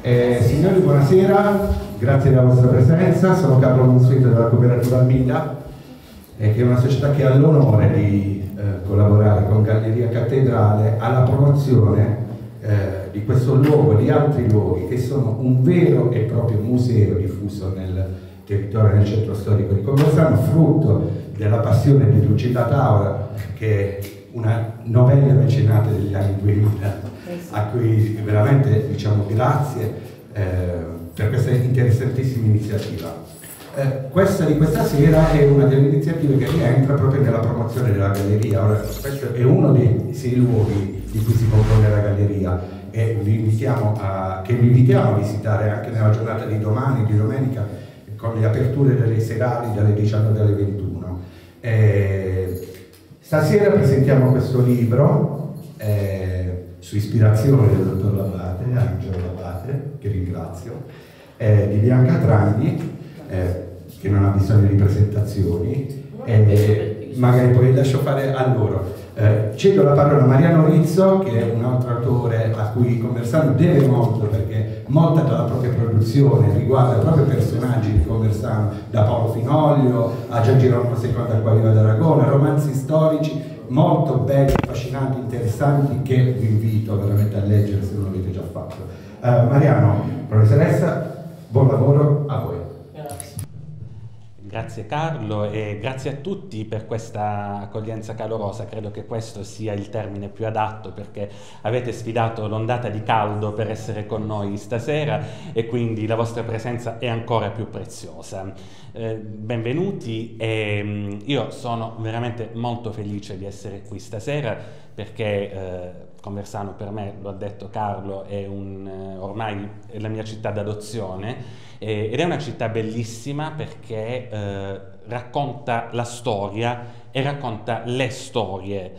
Eh, signori, buonasera, grazie della vostra presenza. Sono Carlo Monsuito della Cooperativa Almida, eh, che è una società che ha l'onore di eh, collaborare con Galleria Cattedrale alla promozione eh, di questo luogo e di altri luoghi che sono un vero e proprio museo diffuso nel territorio, nel centro storico di Conversano, frutto della passione di Lucilla Taura, che è una novella mecenate degli anni 2000 a cui veramente diciamo grazie eh, per questa interessantissima iniziativa. Eh, questa di questa sera è una delle iniziative che rientra proprio nella promozione della galleria. Ora, questo è uno dei sei luoghi di cui si compone la galleria e vi a, che vi invitiamo a visitare anche nella giornata di domani, di domenica, con le aperture delle serali dalle 19 alle 21. Eh, stasera presentiamo questo libro. Eh, su ispirazione del dottor Labate, Angelo Labate, che ringrazio, eh, di Bianca Trani, eh, che non ha bisogno di presentazioni, e magari poi lascio fare a loro. Eh, cedo la parola a Mariano Rizzo, che è un altro autore a cui Conversano deve molto, perché molta della propria produzione riguarda proprio personaggi di Conversano, da Paolo Finoglio a Gian Girolamo II al Qualiva d'Aragona, romanzi storici molto belli, affascinanti, interessanti che vi invito veramente a leggere se non l'avete già fatto. Uh, Mariano, professoressa, buon lavoro a voi. Grazie Carlo e grazie a tutti per questa accoglienza calorosa, credo che questo sia il termine più adatto perché avete sfidato l'ondata di caldo per essere con noi stasera e quindi la vostra presenza è ancora più preziosa. Eh, benvenuti e mm, io sono veramente molto felice di essere qui stasera perché eh, Conversano per me, lo ha detto Carlo, è un, eh, ormai è la mia città d'adozione eh, ed è una città bellissima perché eh, racconta la storia e racconta le storie.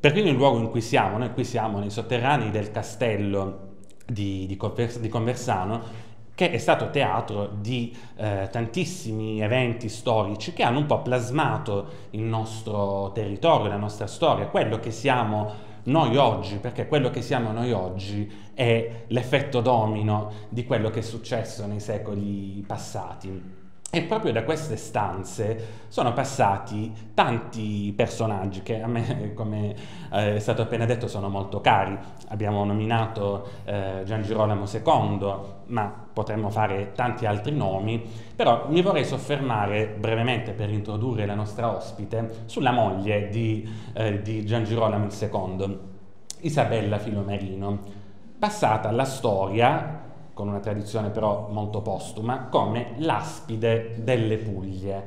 Perfino il luogo in cui siamo, noi qui siamo nei sotterranei del castello di, di, Convers- di Conversano, che è stato teatro di eh, tantissimi eventi storici che hanno un po' plasmato il nostro territorio, la nostra storia, quello che siamo noi oggi, perché quello che siamo noi oggi è l'effetto domino di quello che è successo nei secoli passati. E proprio da queste stanze sono passati tanti personaggi che a me, come eh, è stato appena detto, sono molto cari. Abbiamo nominato eh, Gian Girolamo II, ma potremmo fare tanti altri nomi, però mi vorrei soffermare brevemente per introdurre la nostra ospite sulla moglie di, eh, di Gian Girolamo II, Isabella Filomerino, passata alla storia con una tradizione però molto postuma, come l'aspide delle Puglie,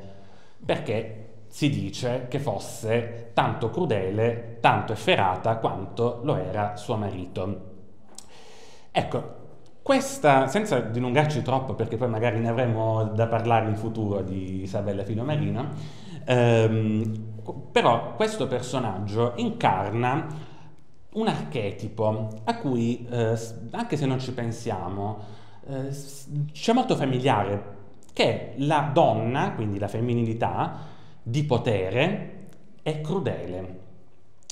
perché si dice che fosse tanto crudele, tanto efferata quanto lo era suo marito. Ecco, questa, senza dilungarci troppo, perché poi magari ne avremo da parlare in futuro di Isabella Filomarina, ehm, però questo personaggio incarna un archetipo a cui, eh, anche se non ci pensiamo, eh, c'è molto familiare, che è la donna, quindi la femminilità, di potere e crudele.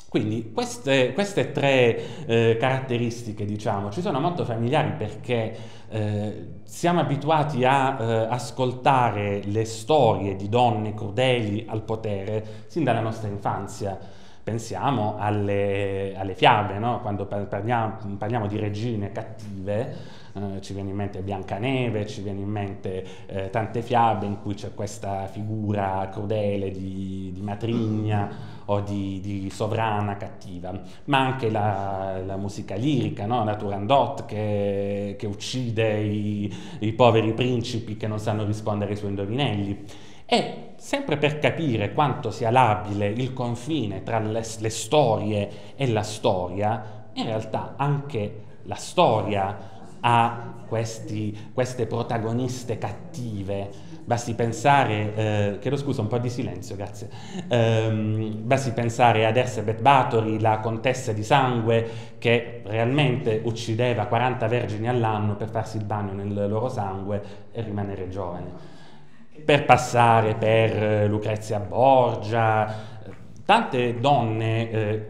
Quindi queste, queste tre eh, caratteristiche, diciamo, ci sono molto familiari perché eh, siamo abituati a eh, ascoltare le storie di donne crudeli al potere sin dalla nostra infanzia pensiamo alle, alle fiabe, no? quando parliamo, parliamo, di regine cattive, eh, ci viene in mente Biancaneve, ci viene in mente eh, tante fiabe in cui c'è questa figura crudele di, di matrigna o di, di, sovrana cattiva, ma anche la, la musica lirica, no? la Turandot che, che uccide i, i poveri principi che non sanno rispondere ai suoi indovinelli. E sempre per capire quanto sia labile il confine tra le, le storie e la storia, in realtà anche la storia ha questi, queste protagoniste cattive. Basti pensare, eh, chiedo scusa, un po' di silenzio, grazie. Um, basti pensare ad Ersebet Bathory, la contessa di sangue, che realmente uccideva 40 vergini all'anno per farsi il bagno nel loro sangue e rimanere giovane per passare per eh, Lucrezia Borgia, tante donne eh,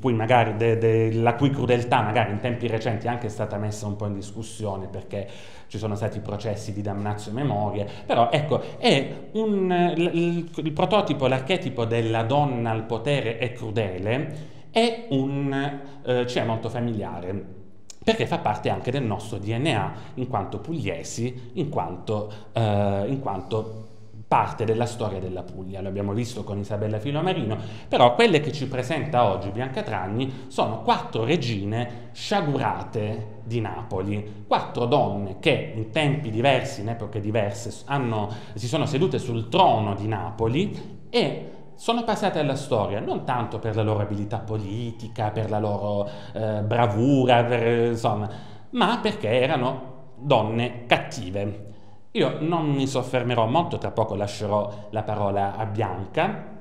cui magari de, de, la cui crudeltà magari in tempi recenti è anche stata messa un po' in discussione perché ci sono stati processi di damnazio memorie, però ecco, è un, il, il prototipo, l'archetipo della donna al potere e crudele è un, eh, ci è molto familiare perché fa parte anche del nostro DNA in quanto pugliesi, in quanto, eh, in quanto parte della storia della Puglia, lo abbiamo visto con Isabella Filomarino, però quelle che ci presenta oggi Bianca Tragni sono quattro regine sciagurate di Napoli, quattro donne che in tempi diversi, in epoche diverse, hanno, si sono sedute sul trono di Napoli e sono passate alla storia non tanto per la loro abilità politica, per la loro eh, bravura, per, insomma, ma perché erano donne cattive. Io non mi soffermerò molto, tra poco lascerò la parola a Bianca.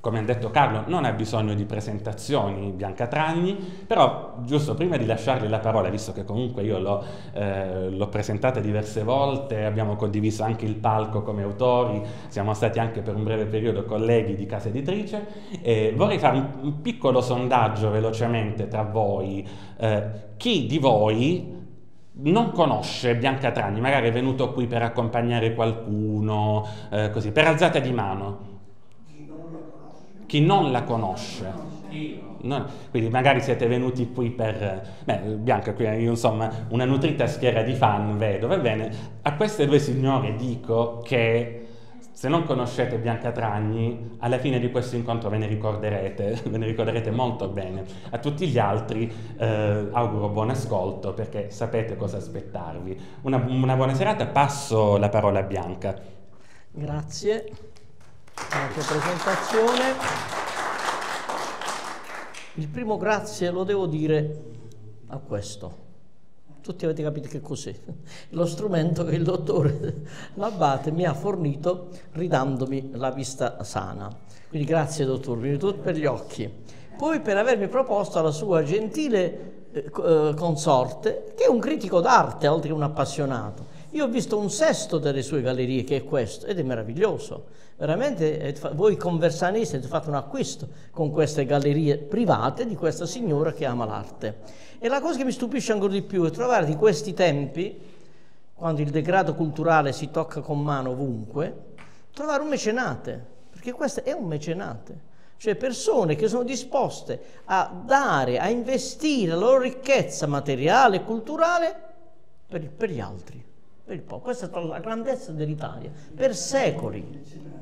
Come ha detto Carlo, non ha bisogno di presentazioni Bianca Tragni, però giusto prima di lasciargli la parola, visto che comunque io l'ho, eh, presentata diverse volte, abbiamo condiviso anche il palco come autori, siamo stati anche per un breve periodo colleghi di casa editrice, eh, vorrei fare un, un, piccolo sondaggio velocemente tra voi. Eh, chi di voi non conosce Bianca Tragni, magari è venuto qui per accompagnare qualcuno, eh, così, per alzata di mano. Chi non la conosce. No, quindi magari siete venuti qui per... Beh, Bianca, qui io insomma una nutrita schiera di fan vedo, va bene. A queste due signore dico che se non conoscete Bianca Tragni, alla fine di questo incontro ve ne ricorderete, ve ne ricorderete molto bene. A tutti gli altri eh, auguro buon ascolto perché sapete cosa aspettarvi. Una, una buona serata, passo la parola a Bianca. Grazie per la tua presentazione. Il primo grazie lo devo dire a questo tutti avete capito che cos'è? Lo strumento che il dottore Labate mi ha fornito ridandomi la vista sana. Quindi grazie dottor, mi per gli occhi. Poi per avermi proposto la sua gentile eh, eh, consorte, che è un critico d'arte oltre che un appassionato. Io ho visto un sesto delle sue gallerie, che è questo, ed è meraviglioso. Veramente eh, voi conversanesi avete fatto un acquisto con queste gallerie private di questa signora che ama l'arte. E la cosa che mi stupisce ancora di più è trovare di questi tempi, quando il degrado culturale si tocca con mano ovunque, trovare un mecenate, perché questo è un mecenate, cioè persone che sono disposte a dare, a investire la loro ricchezza materiale e culturale per, per gli altri, per il popolo. Questa è la grandezza dell'Italia, per secoli.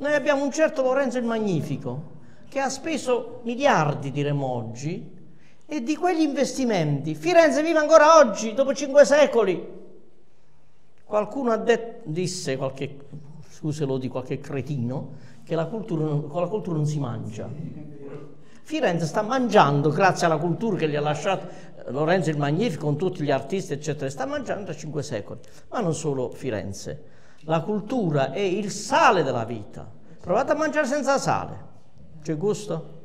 Noi abbiamo un certo Lorenzo il Magnifico, che ha speso miliardi, diremo oggi, e di quegli investimenti. Firenze vive ancora oggi, dopo cinque secoli. Qualcuno detto, disse, qualche, scuselo di qualche cretino, che la cultura, con la cultura non si mangia. Firenze sta mangiando, grazie alla cultura che gli ha lasciato eh, Lorenzo il Magnifico, con tutti gli artisti, eccetera, sta mangiando da cinque secoli. Ma non solo Firenze. La cultura è il sale della vita. Provate a mangiare senza sale. C'è gusto?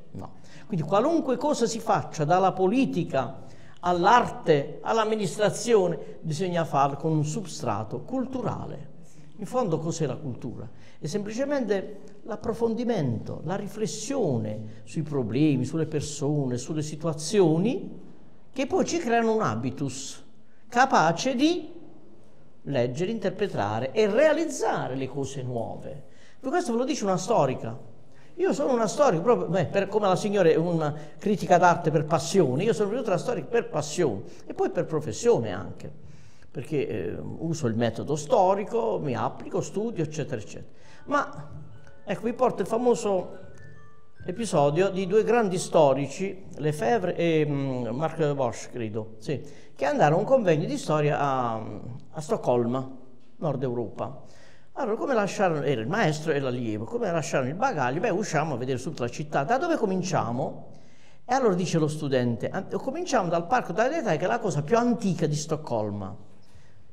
Quindi qualunque cosa si faccia, dalla politica all'arte, all'amministrazione, bisogna farlo con un substrato culturale. In fondo cos'è la cultura? È semplicemente l'approfondimento, la riflessione sui problemi, sulle persone, sulle situazioni che poi ci creano un habitus capace di leggere, interpretare e realizzare le cose nuove. Questo ve lo dice una storica, io sono una storica, proprio beh, per, come la signora è una critica d'arte per passione, io sono venuto alla storica per passione e poi per professione anche, perché eh, uso il metodo storico, mi applico, studio, eccetera, eccetera. Ma ecco, vi porto il famoso episodio di due grandi storici, Lefebvre e mm, Marc Bosch, credo, sì, che andarono a un convegno di storia a, a Stoccolma, Nord Europa. Allora, come lasciarono, era il maestro e l'allievo, come lasciarono il bagaglio? Beh, usciamo a vedere tutta la città. Da dove cominciamo? E allora dice lo studente, cominciamo dal Parco della Pietà, che è la cosa più antica di Stoccolma,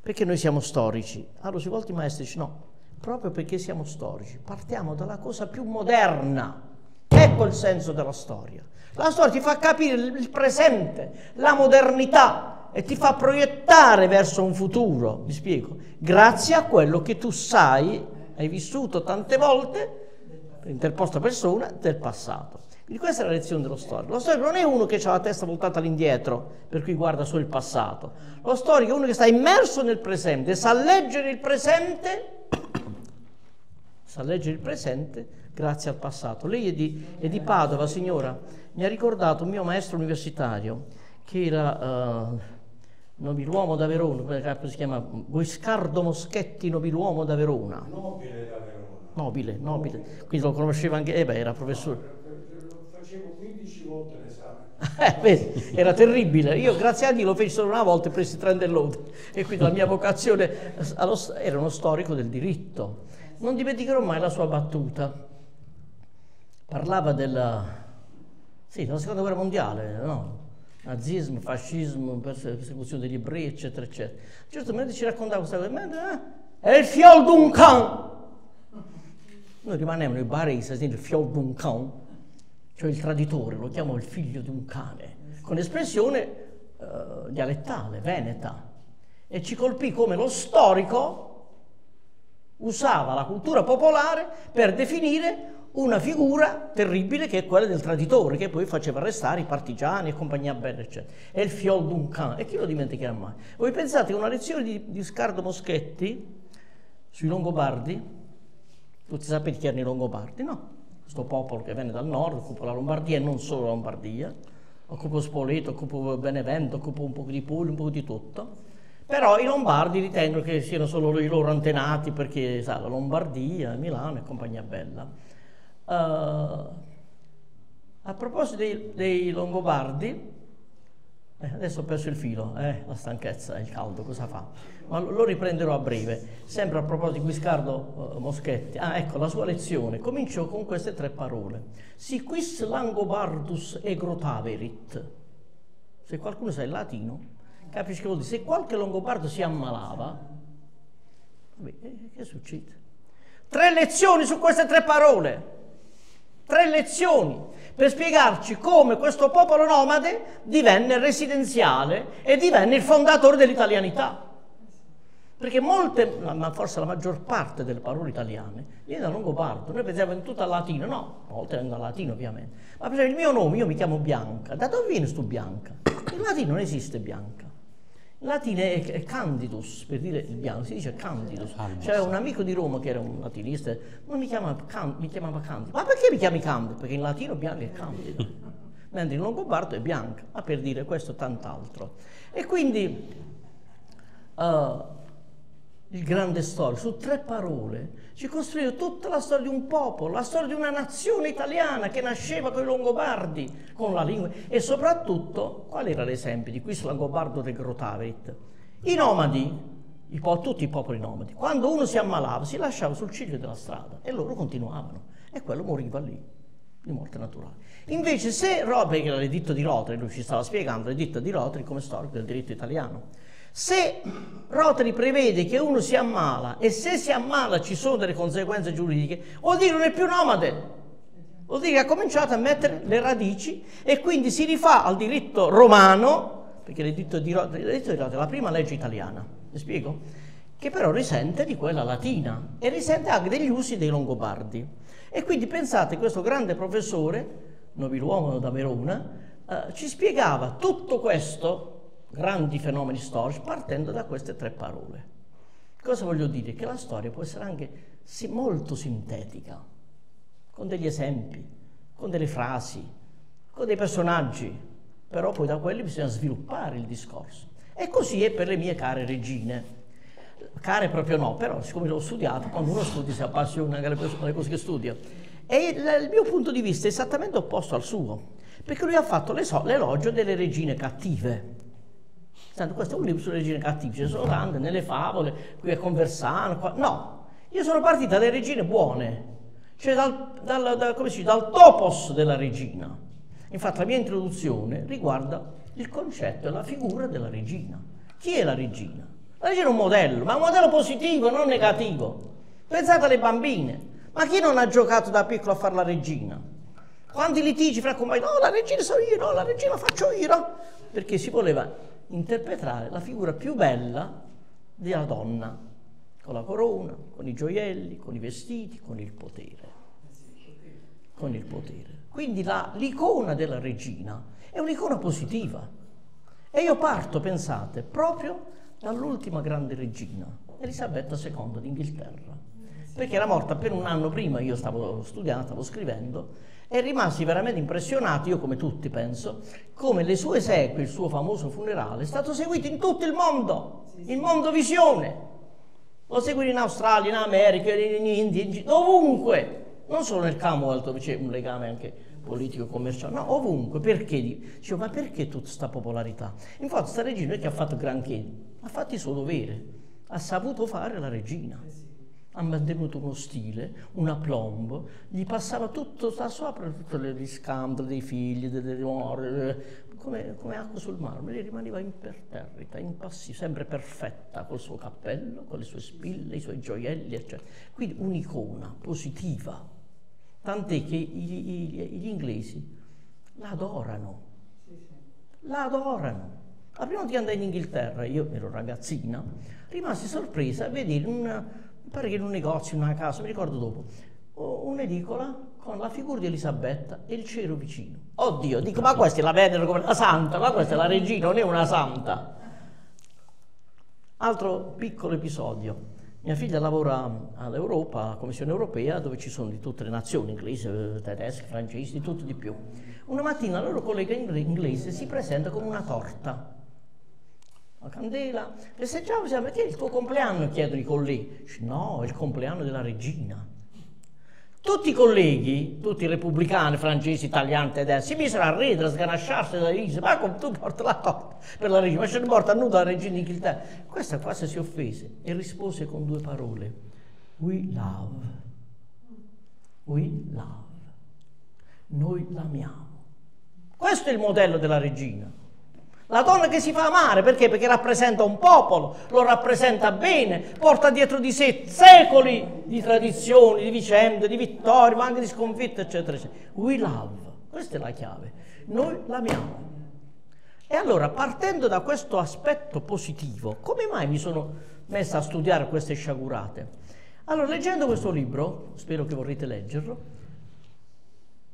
perché noi siamo storici. Allora si volta il maestro e dice, no, proprio perché siamo storici, partiamo dalla cosa più moderna. Ecco il senso della storia. La storia ti fa capire il presente, la modernità, e ti fa proiettare verso un futuro, mi spiego, grazie a quello che tu sai, hai vissuto tante volte, per interposta persona, del passato. Quindi questa è la lezione dello storico. Lo storico non è uno che ha la testa voltata all'indietro, per cui guarda solo il passato. Lo storico è uno che sta immerso nel presente, sa leggere il presente, sa leggere il presente grazie al passato. Lei è di, è di Padova, signora, mi ha ricordato un mio maestro universitario che era uh, nobiluomo da Verona, si chiama Guiscardo Moschetti, nobiluomo da Verona. Nobile da Verona. Nobile, nobile. Quindi lo conosceva anche, eh beh, era professore facevo 15 volte l'esame. Eh, era terribile. Io, grazie a Dio, lo feci solo una volta e presi tre lode. E quindi la mia vocazione allo, era uno storico del diritto. Non dimenticherò mai la sua battuta. Parlava della, sì, della seconda guerra mondiale, no? Nazismo, fascismo, persecuzione degli ebrei, eccetera, eccetera. A un certo momento ci raccontava questa cosa. Eh, è il fiol d'un can. Noi rimanevamo in sentire il fiol d'un can cioè il traditore, lo chiamo il figlio di un cane, con espressione eh, dialettale, veneta. E ci colpì come lo storico usava la cultura popolare per definire una figura terribile che è quella del traditore, che poi faceva arrestare i partigiani e compagnia bella, eccetera. È il fiol d'un can, e chi lo dimenticherà mai? Voi pensate che una lezione di, di Scardo Moschetti sui Longobardi, tutti sapete chi erano i Longobardi, no? questo popolo che viene dal nord, occupa la Lombardia e non solo la Lombardia, occupa Spoleto, occupa Benevento, occupa un po' di Puglia, un po' di tutto. Però i lombardi ritengono che siano solo i loro antenati perché sa, la Lombardia, Milano e compagnia bella. Uh, a proposito dei, dei Longobardi, eh, adesso ho perso il filo, eh, la stanchezza, il caldo, cosa fa? Ma lo riprenderò a breve. Sempre a proposito di Guiscardo uh, Moschetti. Ah, ecco, la sua lezione cominciò con queste tre parole. Si quis langobardus egrotaverit. Se qualcuno sa il latino, capisce che vuol dire. Se qualche longobardo si ammalava, vabbè, eh, che succede? Tre lezioni su queste tre parole. Tre lezioni per spiegarci come questo popolo nomade divenne residenziale e divenne il fondatore dell'italianità. Perché molte, ma forse la maggior parte delle parole italiane viene da longobardo. Noi pensiamo in tutta latina, no, a volte vengono da latino ovviamente. Ma per esempio il mio nome, io mi chiamo Bianca. Da dove viene stu Bianca? In latino non esiste Bianca. In latino è, Candidus, per dire il bianco, si dice Candidus. C'era un amico di Roma che era un latinista, non mi chiamava, Can, mi chiamava Candido. Ma perché mi chiami Candido? Perché in latino bianco è Candido, mentre in longobardo è bianca, ma per dire questo tant'altro. E quindi uh, il grande storico, su tre parole, ci costruiva tutta la storia di un popolo, la storia di una nazione italiana che nasceva con i Longobardi, con la lingua e soprattutto, qual era l'esempio di questo Longobardo de Grotavit? I nomadi, i tutti i popoli nomadi, quando uno si ammalava si lasciava sul ciglio della strada e loro continuavano e quello moriva lì di morte naturale. Invece se Robert, era l'editto di Rotary, lui ci stava spiegando l'editto di Rotary come storico del diritto italiano, se Rotary prevede che uno si ammala e se si ammala ci sono delle conseguenze giuridiche, vuol dire non è più nomade, vuol dire che ha cominciato a mettere le radici e quindi si rifà al diritto romano, perché l'editto di Rotary, l'editto di Rotary è la prima legge italiana, mi spiego? Che però risente di quella latina e risente anche degli usi dei Longobardi. E quindi pensate, questo grande professore, nobiluomo da Verona, eh, ci spiegava tutto questo grandi fenomeni storici partendo da queste tre parole. Cosa voglio dire? Che la storia può essere anche molto sintetica, con degli esempi, con delle frasi, con dei personaggi, però poi da quelli bisogna sviluppare il discorso. E così è per le mie care regine. Care proprio no, però siccome l'ho studiato, quando uno studia si appassiona anche alle cose che studia. E il, il mio punto di vista è esattamente opposto al suo, perché lui ha fatto l'elogio delle regine cattive Tanto questo è un libro sulle regine cattive, ce ne sono tante, nelle favole, qui a Conversano. Qua. No, io sono partita dalle regine buone, cioè dal, dal, da, dice, dal topos della regina. Infatti la mia introduzione riguarda il concetto e la figura della regina. Chi è la regina? La regina è un modello, ma un modello positivo, non negativo. Pensate alle bambine. Ma chi non ha giocato da piccolo a fare la regina? Quanti litigi fra compagni? No, la regina sono io, no, la regina faccio io? Perché si voleva interpretare la figura più bella della donna, con la corona, con i gioielli, con i vestiti, con il potere. con il potere. Quindi la, l'icona della regina è un'icona positiva. E io parto, pensate, proprio dall'ultima grande regina, Elisabetta II d'Inghilterra, perché era morta appena un anno prima, io stavo studiando, stavo scrivendo, e rimasi veramente impressionato, io come tutti penso, come le sue esequie, il suo famoso funerale, è stato seguito in tutto il mondo, il mondo visione. Lo seguono in Australia, in America, in India, in, ovunque, non solo nel Commonwealth dove c'è un legame anche politico commerciale, no, ovunque. Perché? Dicevo, ma perché tutta questa popolarità? Infatti, sta regina che ha fatto granché, ha fatto il suo dovere, ha saputo fare la regina ha mantenuto uno stile, una plomb, gli passava tutto da sopra, tutti gli scandali dei figli, delle more, come, come, acqua sul marmo, lei rimaneva imperterrita, impassibile, sempre perfetta, col suo cappello, con le sue spille, i suoi gioielli, eccetera. Quindi un'icona positiva, tant'è che gli, gli inglesi la adorano, la adorano. La prima volta che andai in Inghilterra, io ero ragazzina, rimasi sorpresa a vedere una pare che in un negozio, in una casa, mi ricordo dopo, un'edicola con la figura di Elisabetta e il cielo vicino. Oddio, dico, ma questa la vedono come una santa, ma questa è la regina, non è una santa. Altro piccolo episodio. Mia figlia lavora all'Europa, alla Commissione Europea, dove ci sono di tutte le nazioni, inglesi, tedeschi, francesi, di tutto di più. Una mattina la loro collega inglese si presenta con una torta la candela, festeggiamo, diciamo, perché è il tuo compleanno, chiedono i colleghi. No, è il compleanno della regina. Tutti i colleghi, tutti i repubblicani, francesi, italiani, tedeschi, si misero a ridere, a sganasciarsi da rise, ma come tu porti la torta per la regina, ma ce ne porta a nudo la regina d'Inghilterra. Questa quasi si offese e rispose con due parole, we love, we love, noi l'amiamo. Questo è il modello della regina. La donna che si fa amare perché? Perché rappresenta un popolo, lo rappresenta bene, porta dietro di sé secoli di tradizioni, di vicende, di vittorie, ma anche di sconfitte, eccetera, eccetera. We love, questa è la chiave. Noi l'amiamo. E allora, partendo da questo aspetto positivo, come mai mi sono messa a studiare queste sciagurate? Allora, leggendo questo libro, spero che vorrete leggerlo,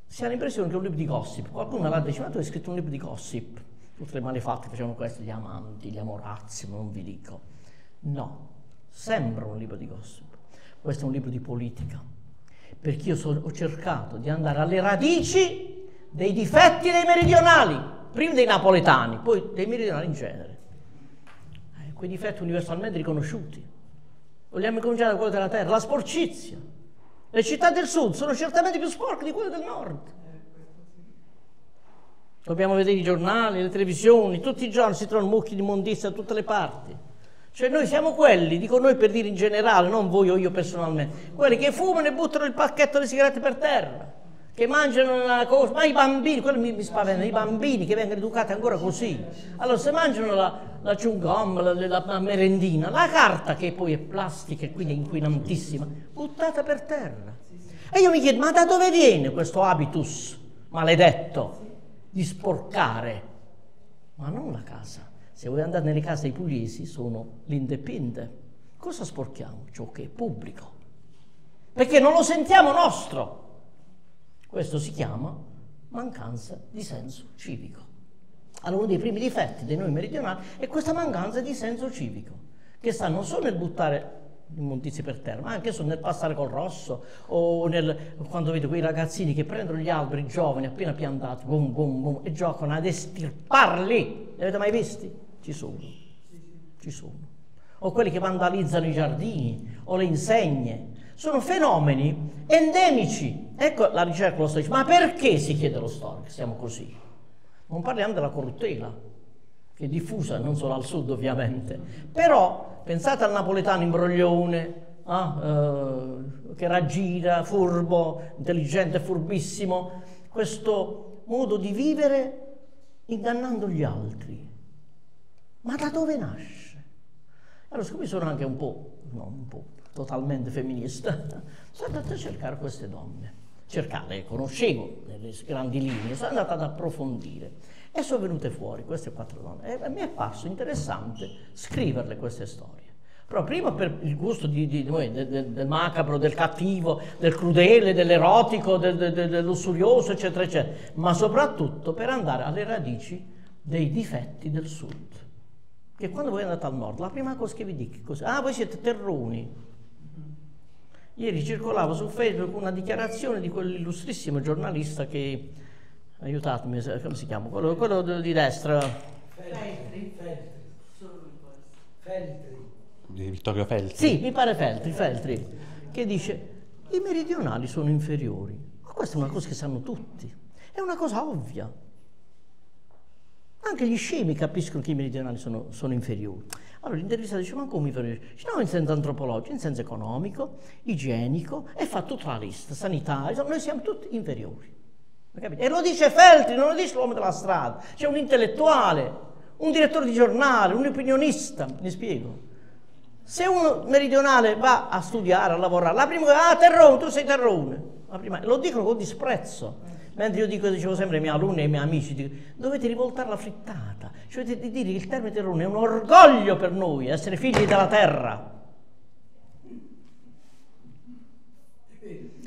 si ha l'impressione che è un libro di gossip. Qualcuno l'ha detto, ma tu scritto un libro di gossip tutte le malefatte facevano questo, gli amanti, gli amorazzi, non vi dico. No, sembra un libro di gossip, questo è un libro di politica, perché io so, ho cercato di andare alle radici dei difetti dei meridionali, prima dei napoletani, poi dei meridionali in genere. Eh, quei difetti universalmente riconosciuti. Vogliamo cominciare da quello della terra, la sporcizia. Le città del sud sono certamente più sporche di quelle del nord. Dobbiamo vedere i giornali, le televisioni, tutti i giorni si trovano mucchi di immondizia da tutte le parti. Cioè noi siamo quelli, dico noi per dire in generale, non voi o io personalmente, quelli che fumano e buttano il pacchetto di sigarette per terra, che mangiano una cosa, ma i bambini, quello mi, mi spaventa, i bambini che vengono educati ancora così. Allora se mangiano la, la chewing gum, la, la, la merendina, la carta che poi è plastica e quindi è inquinantissima, buttata per terra. E io mi chiedo, ma da dove viene questo habitus maledetto? Di sporcare, ma non la casa. Se voi andate nelle case dei pugliesi sono l'independente. Cosa sporchiamo? Ciò che è pubblico. Perché non lo sentiamo nostro. Questo si chiama mancanza di senso civico. Allora uno dei primi difetti dei noi meridionali è questa mancanza di senso civico, che sta non solo nel buttare immondizie per terra, ma anche nel passare col rosso o nel, quando vedo quei ragazzini che prendono gli alberi giovani appena piantati boom, boom, boom, e giocano ad estirparli. Li avete mai visti? Ci sono, ci sono. O quelli che vandalizzano i giardini o le insegne. Sono fenomeni endemici. Ecco la ricerca lo sta dicendo. Ma perché si chiede lo storico? Siamo così. Non parliamo della corruttela, che è diffusa non solo al sud ovviamente, però Pensate al napoletano imbroglione, ah, eh, che raggira, furbo, intelligente, furbissimo, questo modo di vivere ingannando gli altri. Ma da dove nasce? Allora, siccome sono anche un po', no, un po' totalmente femminista, sono andata a cercare queste donne. Cercare, conoscevo nelle grandi linee, sono andata ad approfondire. E sono venute fuori queste quattro donne e mi è parso interessante scriverle queste storie. Però prima per il gusto di, di, di, del, del, macabro, del cattivo, del crudele, dell'erotico, del, del, del lussurioso, eccetera, eccetera, ma soprattutto per andare alle radici dei difetti del sud. Che quando voi andate al nord, la prima cosa che vi dico è così, ah voi siete terroni. Ieri circolava su Facebook una dichiarazione di quell'illustrissimo giornalista che, aiutatemi, come si chiama? Quello, quello di destra. Feltri, Feltri, Feltri di Vittorio Feltri. Sì, mi pare Feltri, Feltri, che dice i meridionali sono inferiori. Ma questa è una cosa che sanno tutti, è una cosa ovvia. Anche gli scemi capiscono che i meridionali sono, sono inferiori. Allora l'intervistato dice, ma come inferiori? Dice, no, in senso antropologico, in senso economico, igienico, e fa tutta la lista, sanitaria, noi siamo tutti inferiori. E lo dice Feltri, non lo dice l'uomo della strada, c'è un intellettuale, un direttore di giornale, un opinionista, mi spiego. Se uno meridionale va a studiare, a lavorare, la prima cosa, ah, terrone, tu sei terrone. Prima, lo dicono con disprezzo. Mentre io dico, dicevo sempre ai miei alunni e ai miei amici, dico, dovete rivoltare la frittata. Cioè dovete dire che il termine terrone è un orgoglio per noi, essere figli della terra.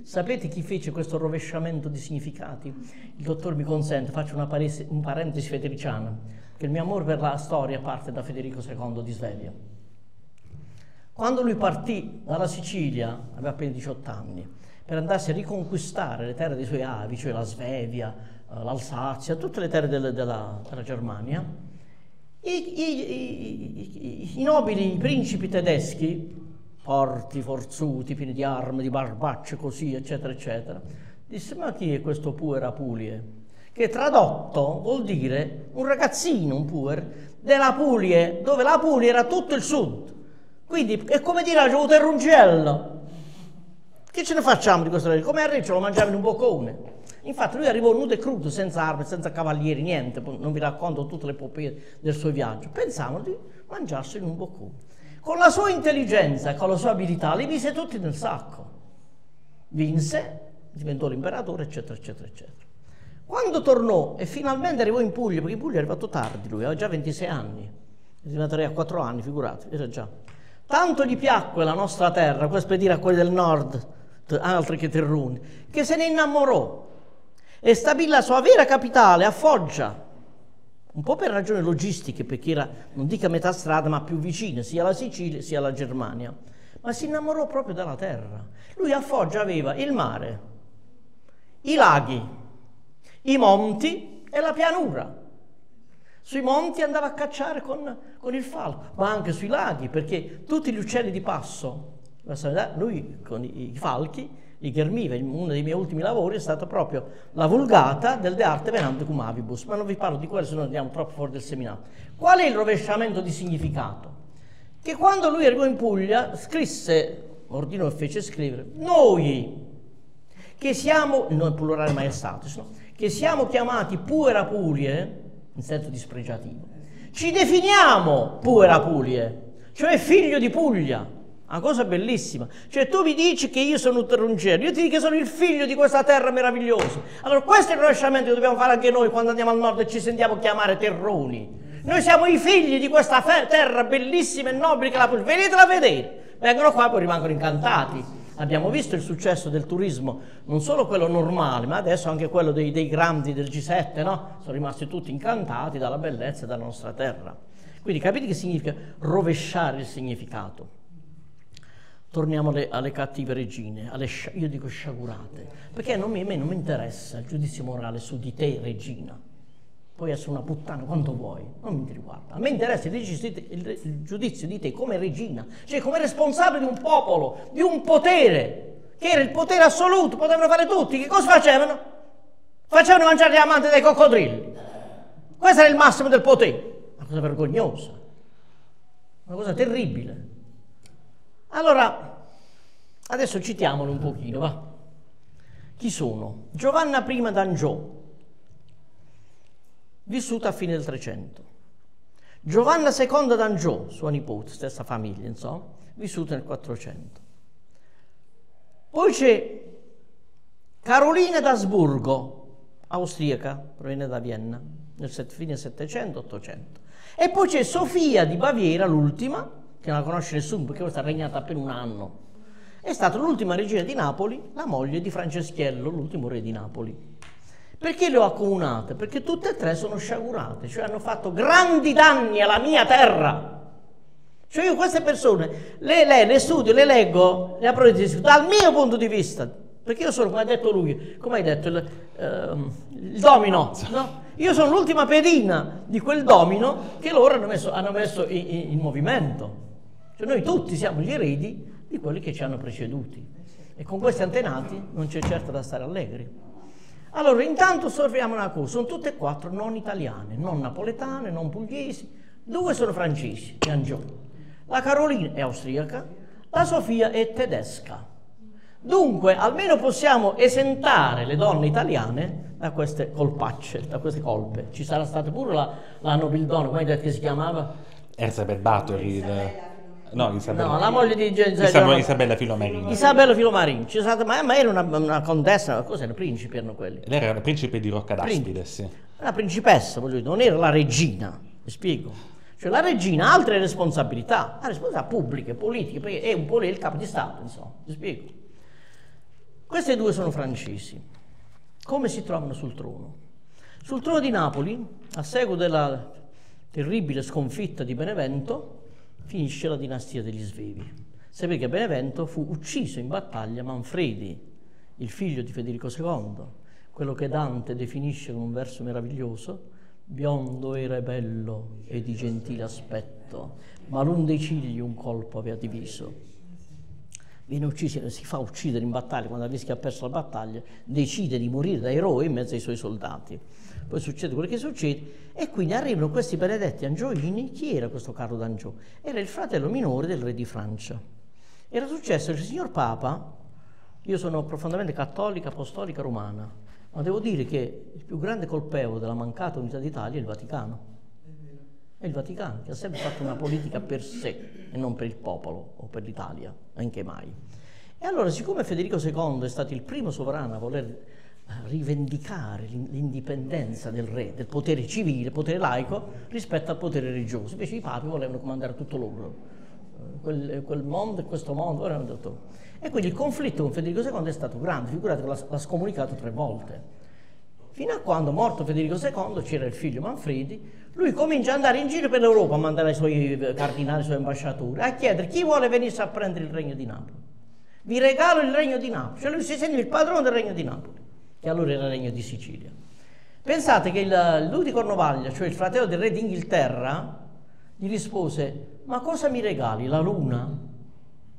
Sapete chi fece questo rovesciamento di significati? Il dottor mi consente, faccio una, paresi, una parentesi federiciana, che il mio amore per la storia parte da Federico II di Svevia. Quando lui partì dalla Sicilia, aveva appena 18 anni, per andarsi a riconquistare le terre dei suoi avi, cioè la Svevia, eh, l'Alsazia, tutte le terre della, della, della Germania, i, i, i, i, nobili principi tedeschi, forti, forzuti, pieni di armi, di barbacce, così, eccetera, eccetera, disse, ma chi è questo puer Apulie? Che tradotto vuol dire un ragazzino, un puer, della Pulie, dove la Puglia era tutto il sud. Quindi è come dire ha avuto il rungello. Che ce ne facciamo di questo? Come a Re ce lo mangiava in un boccone. Infatti lui arrivò nudo e crudo, senza armi, senza cavalieri, niente, non vi racconto tutte le epopee del suo viaggio. Pensavano di mangiarsi in un boccone. Con la sua intelligenza, con la sua abilità, li mise tutti nel sacco. Vinse, diventò l'imperatore, eccetera, eccetera, eccetera. Quando tornò e finalmente arrivò in Puglia, perché in Puglia è arrivato tardi, lui aveva già 26 anni, arrivato a 4 anni, figurati, era già Tanto gli piacque la nostra terra, questo per dire a quelli del nord, altri che terruni, che se ne innamorò e stabilì la sua vera capitale a Foggia, un po' per ragioni logistiche, perché era, non dica metà strada, ma più vicina, sia alla Sicilia sia alla Germania, ma si innamorò proprio della terra. Lui a Foggia aveva il mare, i laghi, i monti e la pianura. Sui monti andava a cacciare con, con, il falco, ma anche sui laghi, perché tutti gli uccelli di passo, lui con i, i falchi li ghermiva. Uno dei miei ultimi lavori è stata proprio la vulgata del De Arte Venante cum avibus, ma non vi parlo di quello se non andiamo troppo fuori del seminario. Qual è il rovesciamento di significato? Che quando lui arrivò in Puglia scrisse, ordinò e fece scrivere, noi che siamo, non plurale maestatis, no? che siamo chiamati puera pulie, in senso dispregiativo. Ci definiamo Puera Pulie, cioè figlio di Puglia. Una cosa bellissima. Cioè tu mi dici che io sono un terrungero, io ti dico che sono il figlio di questa terra meravigliosa. Allora questo è il rinascimento che dobbiamo fare anche noi quando andiamo al nord e ci sentiamo chiamare terroni. Noi siamo i figli di questa terra bellissima e nobile che la. Venitela a vedere. Vengono qua e poi rimangono incantati. Abbiamo visto il successo del turismo, non solo quello normale, ma adesso anche quello dei, dei grandi del G7, no? Sono rimasti tutti incantati dalla bellezza della nostra terra. Quindi capite che significa rovesciare il significato. Torniamo alle, alle cattive regine, alle, io dico sciagurate, perché non mi, a me non mi interessa il giudizio morale su di te, regina puoi essere una puttana quanto vuoi, non mi riguarda. A me interessa il giudizio di te come regina, cioè come responsabile di un popolo, di un potere, che era il potere assoluto, potevano fare tutti. Che cosa facevano? Facevano mangiare gli amanti dei coccodrilli. Questo era il massimo del potere. Una cosa vergognosa, una cosa terribile. Allora, adesso citiamolo un pochino, va. Chi sono? Giovanna I d'Angiò, vissuta a fine del 300. Giovanna II d'Angiò, sua nipote, stessa famiglia, insomma, vissuta nel 400. Poi c'è Carolina d'Asburgo, austriaca, proviene da Vienna, nel fine 700-800. E poi c'è Sofia di Baviera, l'ultima, che non la conosce nessuno perché questa ha regnato appena un anno. È stata l'ultima regina di Napoli, la moglie di Franceschiello, l'ultimo re di Napoli. Perché le ho accomunate? Perché tutte e tre sono sciagurate, cioè hanno fatto grandi danni alla mia terra. Cioè io queste persone le, le, le studio, le leggo, le approfondisco dal mio punto di vista, perché io sono, come ha detto lui, come hai detto, il, uh, il domino, no? Io sono l'ultima pedina di quel domino che loro hanno messo, hanno messo in, in, in, movimento. Cioè noi tutti siamo gli eredi di quelli che ci hanno preceduti. E con questi antenati non c'è certo da stare allegri. Allora, intanto osserviamo una cosa, sono tutte e quattro non italiane, non napoletane, non pugliesi, due sono francesi, Angiò. La Carolina è austriaca, la Sofia è tedesca. Dunque, almeno possiamo esentare le donne italiane da queste colpacce, da queste colpe. Ci sarà stata pure la, la nobildonna, come si chiamava? Erzabeth Bathory. No, Isabella. No, la moglie di Isabella, Isabella Filomarini. Isabella Filomarini. Stata, ma, ma, era una, una contessa, cosa erano? Principi erano quelli. Lei era una principe di Rocca sì. Una principessa, voglio dire, non era la regina, mi spiego. Cioè la regina ha altre responsabilità, ha responsabilità pubbliche, politiche, perché è un po' lei il capo di Stato, insomma, mi spiego. Queste due sono francesi. Come si trovano sul trono? Sul trono di Napoli, a seguito della terribile sconfitta di Benevento, finisce la dinastia degli Svevi. Sapete che a Benevento fu ucciso in battaglia Manfredi, il figlio di Federico II, quello che Dante definisce con un verso meraviglioso, biondo era bello e di gentile aspetto, ma l'un dei cigli un colpo aveva diviso. Viene ucciso, si fa uccidere in battaglia, quando che ha perso la battaglia, decide di morire da eroe in mezzo ai suoi soldati poi succede quello che succede, e quindi arrivano questi benedetti angioini. Chi era questo Carlo d'Angiò? Era il fratello minore del re di Francia. Era successo che il signor Papa, io sono profondamente cattolica, apostolica, romana, ma devo dire che il più grande colpevole della mancata unità d'Italia è il Vaticano. È il Vaticano che ha sempre fatto una politica per sé e non per il popolo o per l'Italia, anche mai. E allora, siccome Federico II è stato il primo sovrano a voler rivendicare l'indipendenza del re, del potere civile, potere laico, rispetto al potere religioso. Invece i papi volevano comandare tutto loro, eh, quel, quel mondo e questo mondo. E quindi il conflitto con Federico II è stato grande, figurate l'ha, l'ha scomunicato tre volte. Fino a quando, morto Federico II, c'era il figlio Manfredi, lui comincia ad andare in giro per l'Europa a mandare i suoi eh, cardinali, i suoi ambasciatori, a chiedere chi vuole venire a prendere il regno di Napoli. Vi regalo il regno di Napoli, cioè lui si sente il padrone del regno di Napoli che allora era regno di Sicilia. Pensate che il, lui di Cornovaglia, cioè il fratello del re d'Inghilterra, gli rispose, ma cosa mi regali, la luna?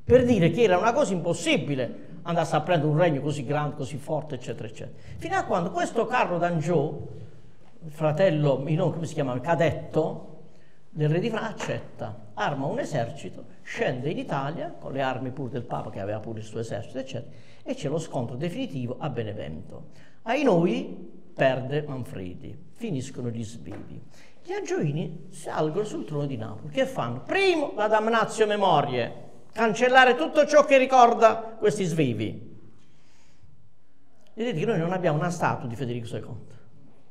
Per dire che era una cosa impossibile andasse a prendere un regno così grande, così forte, eccetera, eccetera. Fino a quando questo Carlo d'Angiò, fratello, come si chiama, il cadetto del re di Francia, accetta, arma un esercito, scende in Italia con le armi pure del Papa che aveva pure il suo esercito, eccetera, e c'è lo scontro definitivo a Benevento. Ai noi perde Manfredi, finiscono gli svevi. Gli Angioini salgono sul trono di Napoli. Che fanno? Primo, la damnazio memorie, cancellare tutto ciò che ricorda questi svevi. Vedete che noi non abbiamo una statua di Federico II.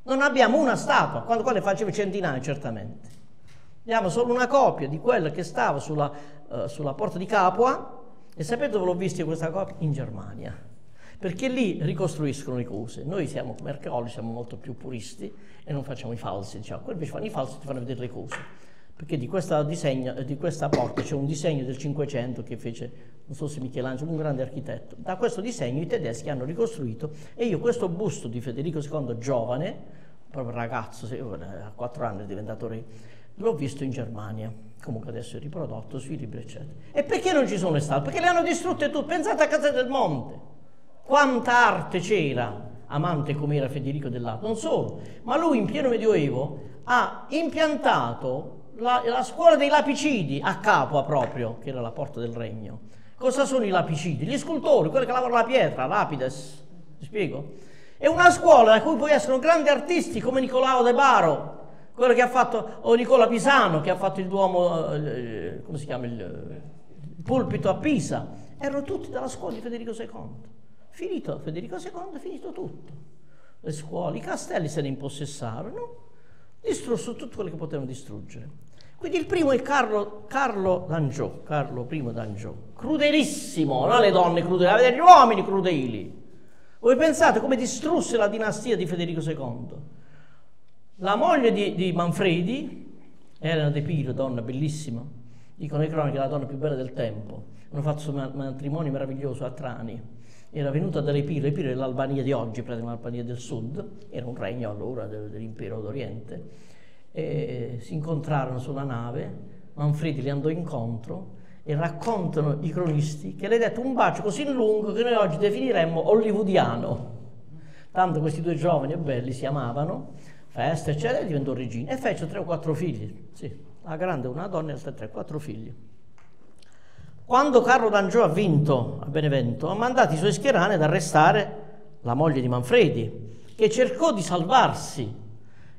Non abbiamo una statua, quando quale faceva centinaia certamente. Abbiamo solo una copia di quella che stava sulla, uh, sulla porta di Capua e sapete dove l'ho vista questa copia? In Germania. Perché lì ricostruiscono le cose. Noi siamo come archeologi, siamo molto più puristi e non facciamo i falsi, diciamo. Quelli invece fanno i falsi ti fanno vedere le cose. Perché di questa, disegno, di questa porta c'è un disegno del Cinquecento che fece, non so se Michelangelo, un grande architetto. Da questo disegno i tedeschi hanno ricostruito e io questo busto di Federico II giovane, proprio ragazzo, a quattro anni è diventato re, l'ho visto in Germania comunque adesso è riprodotto sui libri, eccetera. E perché non ci sono le statue? Perché le hanno distrutte tutte. Pensate a Casa del Monte. Quanta arte c'era, amante come era Federico dell'Arco. Non solo, ma lui in pieno Medioevo ha impiantato la, la scuola dei lapicidi a Capua proprio, che era la porta del regno. Cosa sono i lapicidi? Gli scultori, quelli che lavorano la pietra, lapides. Ti spiego? È una scuola da cui poi escono grandi artisti come Nicolao De Baro, quello che ha fatto, o Nicola Pisano che ha fatto il Duomo, eh, come si chiama, il, il pulpito a Pisa, erano tutti dalla scuola di Federico II. Finito Federico II, finito tutto. Le scuole, i castelli se ne impossessarono, distrussero tutto quello che potevano distruggere. Quindi il primo è Carlo, Carlo d'Angiò, Carlo I d'Angiò, crudelissimo, non le donne crudeli, avete gli uomini crudeli. Voi pensate come distrusse la dinastia di Federico II? La moglie di, di Manfredi, Elena De Piro, donna bellissima, dicono i croniche la donna più bella del tempo, hanno fatto un matrimonio meraviglioso a Trani, era venuta dall'Epiro, l'Epiro è l'Albania di oggi, praticamente l'Albania del sud, era un regno allora dell'impero d'Oriente, e si incontrarono sulla nave, Manfredi li andò incontro e raccontano i cronisti che le dette un bacio così lungo che noi oggi definiremmo hollywoodiano. Tanto questi due giovani e belli si amavano, festa eccetera, diventò regina e fece tre o quattro figli. Sì, la grande una donna e altre tre, quattro figli. Quando Carlo d'Angiò ha vinto a Benevento, ha mandato i suoi schierani ad arrestare la moglie di Manfredi, che cercò di salvarsi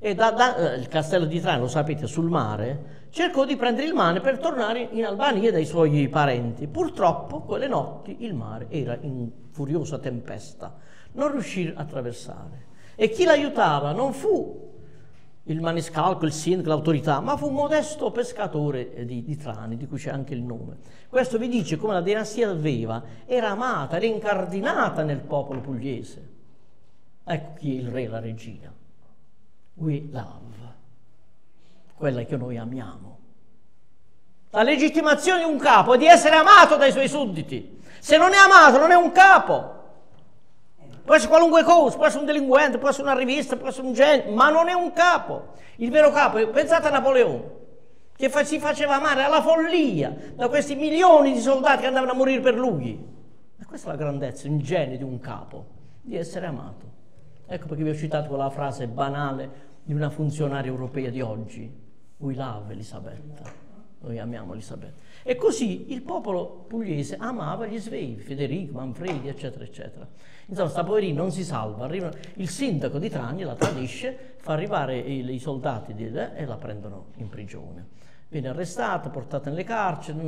e da, da, eh, il castello di Trani, lo sapete, sul mare, cercò di prendere il mare per tornare in Albania dai suoi parenti. Purtroppo, quelle notti, il mare era in furiosa tempesta, non riuscì a attraversare. E chi l'aiutava non fu il maniscalco, il sindaco, l'autorità, ma fu un modesto pescatore di, di, Trani, di cui c'è anche il nome. Questo vi dice come la dinastia Veva era amata, era incardinata nel popolo pugliese. Ecco chi è il re e la regina we love, quella che noi amiamo. La legittimazione di un capo è di essere amato dai suoi sudditi. Se non è amato, non è un capo. Può essere qualunque cosa, può essere un delinquente, può essere una rivista, può essere un genio, ma non è un capo. Il vero capo, pensate a Napoleone, che si faceva amare alla follia da questi milioni di soldati che andavano a morire per lui. E questa è la grandezza, il genio di un capo, di essere amato. Ecco perché vi ho citato quella frase banale di una funzionaria europea di oggi. We love Elisabetta. Noi amiamo Elisabetta. E così il popolo pugliese amava gli svei, Federico, Manfredi, eccetera, eccetera. Insomma, sta poverina non si salva. Arriva, il sindaco di Trani la tradisce, fa arrivare i, i soldati di, eh, e la prendono in prigione. Viene arrestata, portata nelle carceri,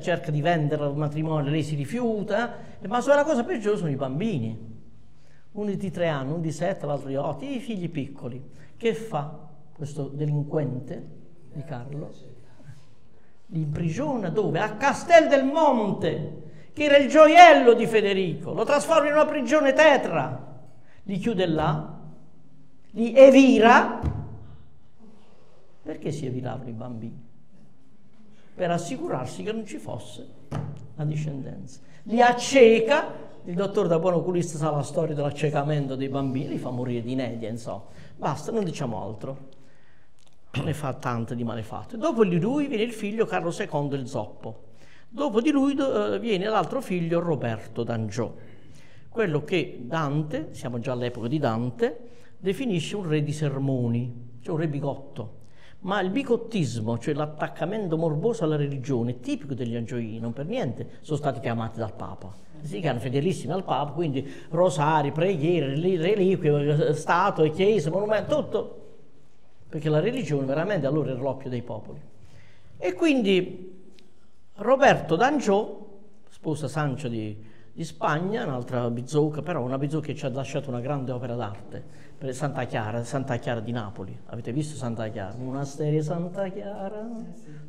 cerca di vendere al matrimonio, lei si rifiuta, ma la cosa peggiore sono i bambini uno di tre anni, uno di sette, l'altro di otto, i figli piccoli. Che fa questo delinquente di Carlo? Li imprigiona dove? A Castel del Monte, che era il gioiello di Federico, lo trasforma in una prigione tetra, li chiude là, li evira. Perché si eviravano i bambini? Per assicurarsi che non ci fosse la discendenza. Li acceca il dottor da buon oculista sa la storia dell'accecamento dei bambini, li fa morire di inedia, insomma. Basta, non diciamo altro. Ne fa tante di malefatte. Dopo di lui viene il figlio Carlo II il Zoppo. Dopo di lui eh, viene l'altro figlio Roberto d'Angiò, quello che Dante, siamo già all'epoca di Dante, definisce un re di sermoni, cioè un re bigotto. Ma il bigottismo, cioè l'attaccamento morboso alla religione, tipico degli angioini, non per niente sono stati chiamati dal Papa che erano fedelissimi al Papa, quindi rosari, preghiere, reliquie, statue, chiese, monumenti, tutto. Perché la religione veramente allora era l'oppio dei popoli. E quindi Roberto d'Angiò, sposa Sancio di, di Spagna, un'altra bizocca, però una bizocca che ci ha lasciato una grande opera d'arte, per Santa Chiara, Santa Chiara di Napoli. Avete visto Santa Chiara? Monastero Santa Chiara,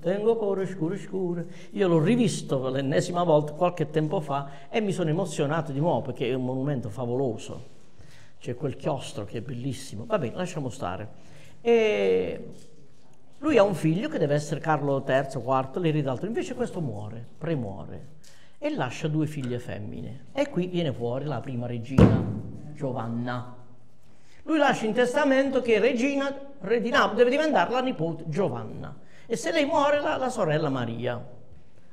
tengo cuore scuro scuro. Io l'ho rivisto l'ennesima volta qualche tempo fa e mi sono emozionato di nuovo perché è un monumento favoloso. C'è quel chiostro che è bellissimo. Va bene, lasciamo stare. E lui ha un figlio che deve essere Carlo III, IV, l'erede d'altro. Invece questo muore, premuore e lascia due figlie femmine. E qui viene fuori la prima regina, Giovanna lui lascia in testamento che regina, re di Napoli, deve diventare la nipote Giovanna. E se lei muore, la, la sorella Maria.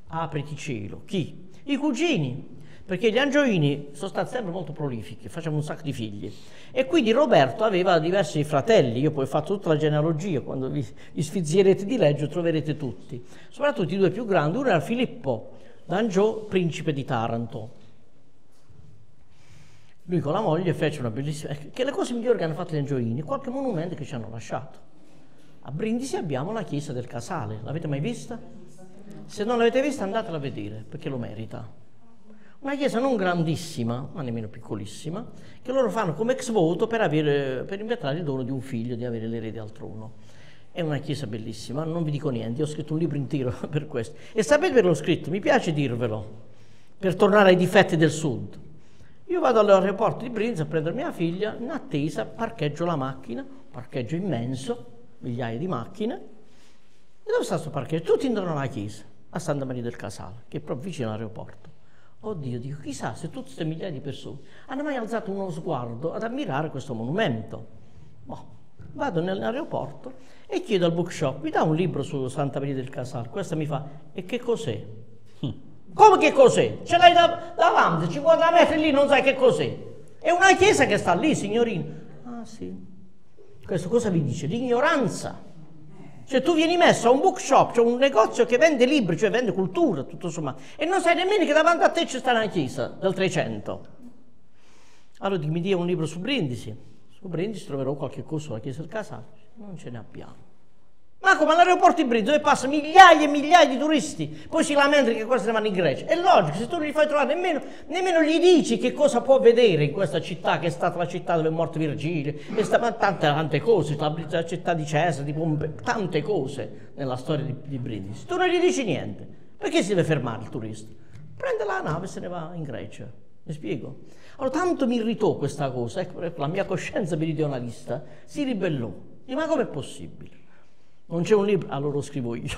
Apriti cielo. Chi? I cugini. Perché gli angioini sono stati sempre molto prolifici, facciamo un sacco di figli. E quindi Roberto aveva diversi fratelli, io poi ho fatto tutta la genealogia, quando vi, vi sfizierete di leggere troverete tutti. Soprattutto i due più grandi, uno era Filippo d'Angiò, principe di Taranto, lui con la moglie fece una bellissima... che le cose migliori che hanno fatto gli angioini, qualche monumento che ci hanno lasciato. A Brindisi abbiamo la chiesa del Casale, l'avete mai vista? Se non l'avete vista andatela a vedere, perché lo merita. Una chiesa non grandissima, ma nemmeno piccolissima, che loro fanno come ex voto per, avere, per inventare il dono di un figlio, di avere l'erede al trono. È una chiesa bellissima, non vi dico niente, ho scritto un libro intero per questo. E sapete perché l'ho scritto? Mi piace dirvelo, per tornare ai difetti del sud. Io vado all'aeroporto di Brinza a prendere mia figlia, in attesa, parcheggio la macchina, parcheggio immenso, migliaia di macchine. E dove sta questo parcheggio? Tutti intorno alla chiesa, a Santa Maria del Casale, che è proprio vicino all'aeroporto. Oddio, dico, chissà se tutte queste migliaia di persone hanno mai alzato uno sguardo ad ammirare questo monumento. Boh, vado nell'aeroporto e chiedo al bookshop, mi dà un libro su Santa Maria del Casale? Questa mi fa, e che cos'è? Hm. Come che cos'è? Ce l'hai da, davanti, 50 metri lì, non sai che cos'è. È una chiesa che sta lì, signorino. Ah sì. Questo cosa vi dice? L'ignoranza. Cioè tu vieni messo a un bookshop, cioè un negozio che vende libri, cioè vende cultura, tutto sommato, e non sai nemmeno che davanti a te c'è sta una chiesa del 300. Allora mi dia un libro su Brindisi. Su Brindisi troverò qualche cosa sulla chiesa del Casale. Non ce ne abbiamo. Ma come all'aeroporto di Brindisi dove passano migliaia e migliaia di turisti, poi si lamentano che questi vanno in Grecia. È logico, se tu non gli fai trovare nemmeno, nemmeno gli dici che cosa può vedere in questa città che è stata la città dove è morto Virgilio, è stata tante, tante cose, la città di Cesare, di Pompei, tante cose nella storia di, di Brindisi. Tu non gli dici niente. Perché si deve fermare il turista? Prende la nave e se ne va in Grecia. Mi spiego? Allora, tanto mi irritò questa cosa, ecco, la mia coscienza meridionalista si ribellò. Ma com'è possibile? Non c'è un libro, allora lo scrivo io.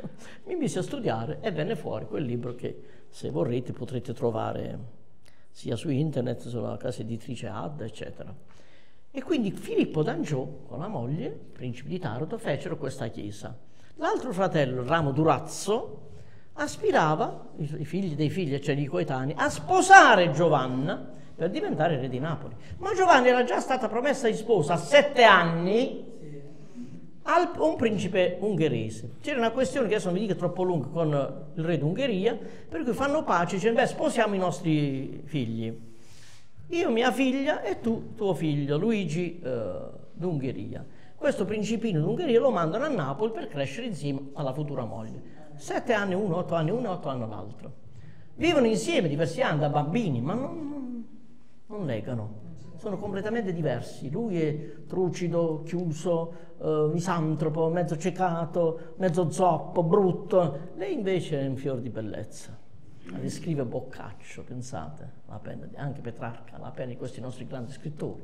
Mi misi a studiare e venne fuori quel libro che se vorrete potrete trovare sia su internet, sulla casa editrice Ad, eccetera. E quindi Filippo d'Angiò con la moglie, principe di Taranto, fecero questa chiesa. L'altro fratello, Ramo Durazzo, aspirava, i figli dei figli, cioè i coetanei, a sposare Giovanna per diventare re di Napoli. Ma Giovanna era già stata promessa di sposa a sette anni al, un principe ungherese. C'era una questione che adesso non vi dico troppo lunga con il re d'Ungheria, per cui fanno pace, dicono, beh, sposiamo i nostri figli. Io, mia figlia, e tu, tuo figlio, Luigi eh, d'Ungheria. Questo principino d'Ungheria lo mandano a Napoli per crescere insieme alla futura moglie. Sette anni uno, otto anni uno, otto anni l'altro. Vivono insieme diversi anni da bambini, ma non, non, non legano sono completamente diversi. Lui è trucido, chiuso, eh, misantropo, mezzo ciecato, mezzo zoppo, brutto. Lei invece è un fior di bellezza. La descrive Boccaccio, pensate, penna, anche Petrarca, la penna di questi nostri grandi scrittori.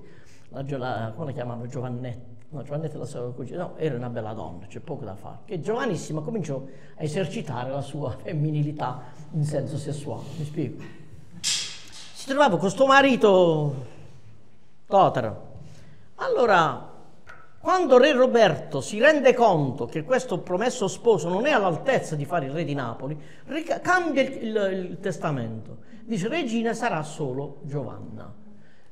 La, la, come la chiamavano? Giovannetta. No, Giovannetta la sua cugina. No, era una bella donna, c'è poco da fare. Che giovanissima cominciò a esercitare la sua femminilità in senso sessuale. Mi spiego. Si trovava con questo marito Totaro. Allora, quando Re Roberto si rende conto che questo promesso sposo non è all'altezza di fare il re di Napoli, cambia il, il, il testamento. Dice regina sarà solo Giovanna.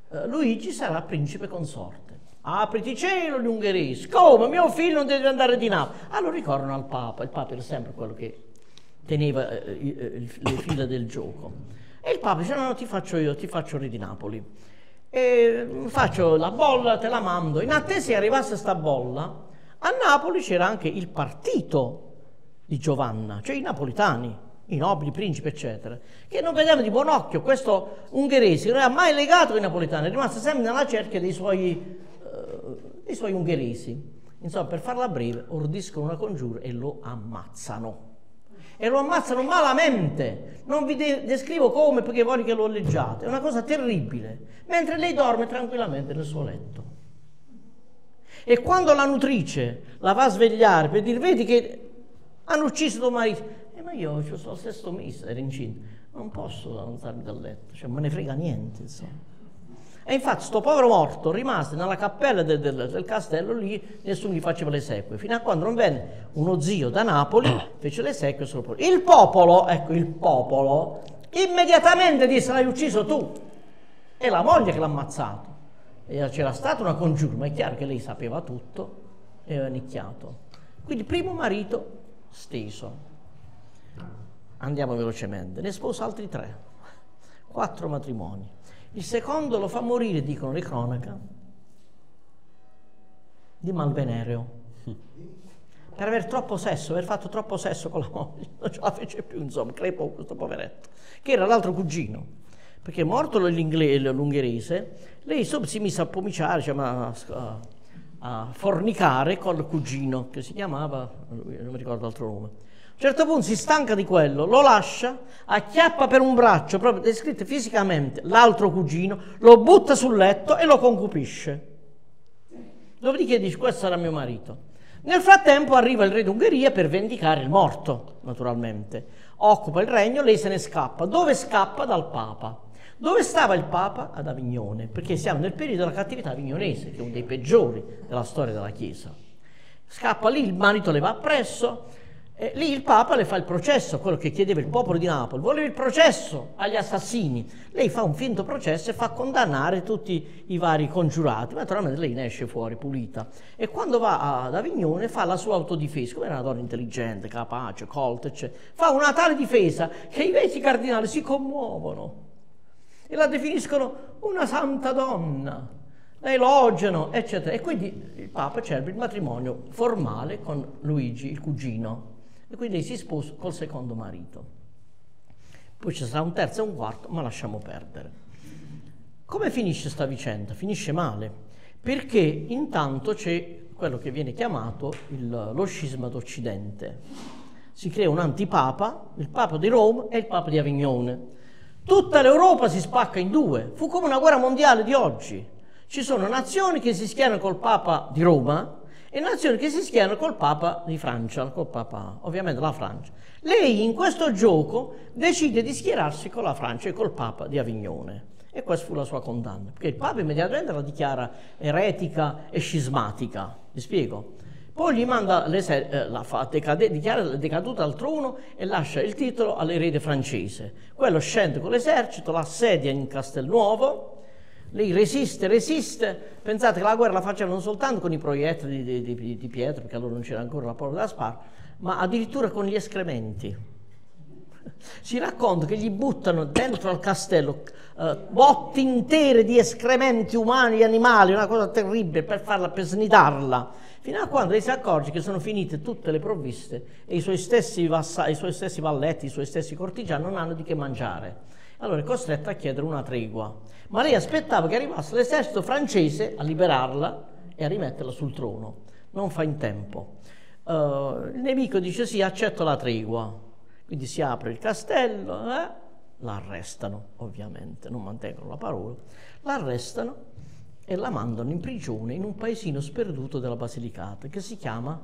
Uh, Luigi sarà principe consorte. Apriti cielo gli ungheresi. Come? Mio figlio non deve andare di Napoli. Allora ricorrono al Papa. Il Papa era sempre quello che teneva eh, eh, le fila del gioco. E il Papa dice no, no, ti faccio io, ti faccio re di Napoli e faccio la bolla, te la mando. In attesa che arrivasse sta bolla, a Napoli c'era anche il partito di Giovanna, cioè i napolitani, i nobili, principi, eccetera, che non vedevano di buon occhio questo ungherese, che non era mai legato ai napolitani, è rimasto sempre nella cerchia dei suoi, eh, dei suoi ungheresi. Insomma, per farla breve, ordiscono una congiura e lo ammazzano e lo ammazzano malamente. Non vi de- descrivo come perché voglio che lo leggiate, è una cosa terribile, mentre lei dorme tranquillamente nel suo letto. E quando la nutrice la va a svegliare per dire, vedi che hanno ucciso tuo marito, eh, ma io sto al sesto mese, ero incinta, non posso alzarmi dal letto, cioè me ne frega niente, insomma. E infatti sto povero morto rimase nella cappella del, del, del, castello lì, nessuno gli faceva le esequie, fino a quando non venne uno zio da Napoli, fece le esequie solo Il popolo, ecco il popolo, immediatamente disse l'hai ucciso tu. È la moglie che l'ha ammazzato. E c'era stata una congiura, ma è chiaro che lei sapeva tutto e aveva nicchiato. Quindi primo marito steso. Andiamo velocemente. Ne sposa altri tre. Quattro matrimoni. Il secondo lo fa morire, dicono le cronache, di malvenereo. Per aver troppo sesso, aver fatto troppo sesso con la moglie, non ce la fece più, insomma, crepò questo poveretto, che era l'altro cugino. Perché morto l'ungherese, lei si mise a pomiciare, cioè, ma, a fornicare col cugino che si chiamava, non mi ricordo altro nome. A un certo punto si stanca di quello, lo lascia, acchiappa per un braccio, proprio descritto fisicamente, l'altro cugino, lo butta sul letto e lo concupisce. Dopodiché dice, questo sarà mio marito. Nel frattempo arriva il re d'Ungheria per vendicare il morto, naturalmente. Occupa il regno, lei se ne scappa. Dove scappa? Dal Papa. Dove stava il Papa? Ad Avignone, perché siamo nel periodo della cattività avignonese, che è uno dei peggiori della storia della Chiesa. Scappa lì, il marito le va appresso, e lì il Papa le fa il processo, quello che chiedeva il popolo di Napoli, voleva il processo agli assassini. Lei fa un finto processo e fa condannare tutti i vari congiurati, ma naturalmente lei ne esce fuori pulita. E quando va ad Avignone fa la sua autodifesa, come era una donna intelligente, capace, colta, eccetera. Fa una tale difesa che i vecchi cardinali si commuovono e la definiscono una santa donna, la elogiano, eccetera. E quindi il Papa celebra il matrimonio formale con Luigi, il cugino, e quindi si sposa col secondo marito. Poi ci sarà un terzo e un quarto, ma lasciamo perdere. Come finisce questa vicenda? Finisce male, perché intanto c'è quello che viene chiamato il, lo scisma d'Occidente. Si crea un antipapa, il Papa di Roma e il Papa di Avignone Tutta l'Europa si spacca in due, fu come una guerra mondiale di oggi. Ci sono nazioni che si schierano col Papa di Roma e nazioni che si schierano col Papa di Francia, col Papa, ovviamente la Francia. Lei in questo gioco decide di schierarsi con la Francia e col Papa di Avignone. E questa fu la sua condanna, perché il Papa immediatamente la dichiara eretica e scismatica. Vi spiego? Poi gli manda eh, la fa decade, dichiara decaduta al trono e lascia il titolo all'erede francese. Quello scende con l'esercito, l'assedia in Castelnuovo, lei resiste, resiste. Pensate che la guerra la faceva non soltanto con i proiettili di, di, di, Pietro, perché allora non c'era ancora la porta da sparo, ma addirittura con gli escrementi. Si racconta che gli buttano dentro al castello uh, botti intere di escrementi umani e animali, una cosa terribile per farla, per snidarla fino a quando lei si accorge che sono finite tutte le provviste e i suoi stessi, vassa, i suoi stessi valletti, i suoi stessi cortigiani non hanno di che mangiare. Allora è costretta a chiedere una tregua. Ma lei aspettava che arrivasse l'esercito francese a liberarla e a rimetterla sul trono. Non fa in tempo. Uh, il nemico dice sì, accetto la tregua. Quindi si apre il castello, eh? la arrestano ovviamente, non mantengono la parola, la arrestano e la mandano in prigione in un paesino sperduto della Basilicata che si chiama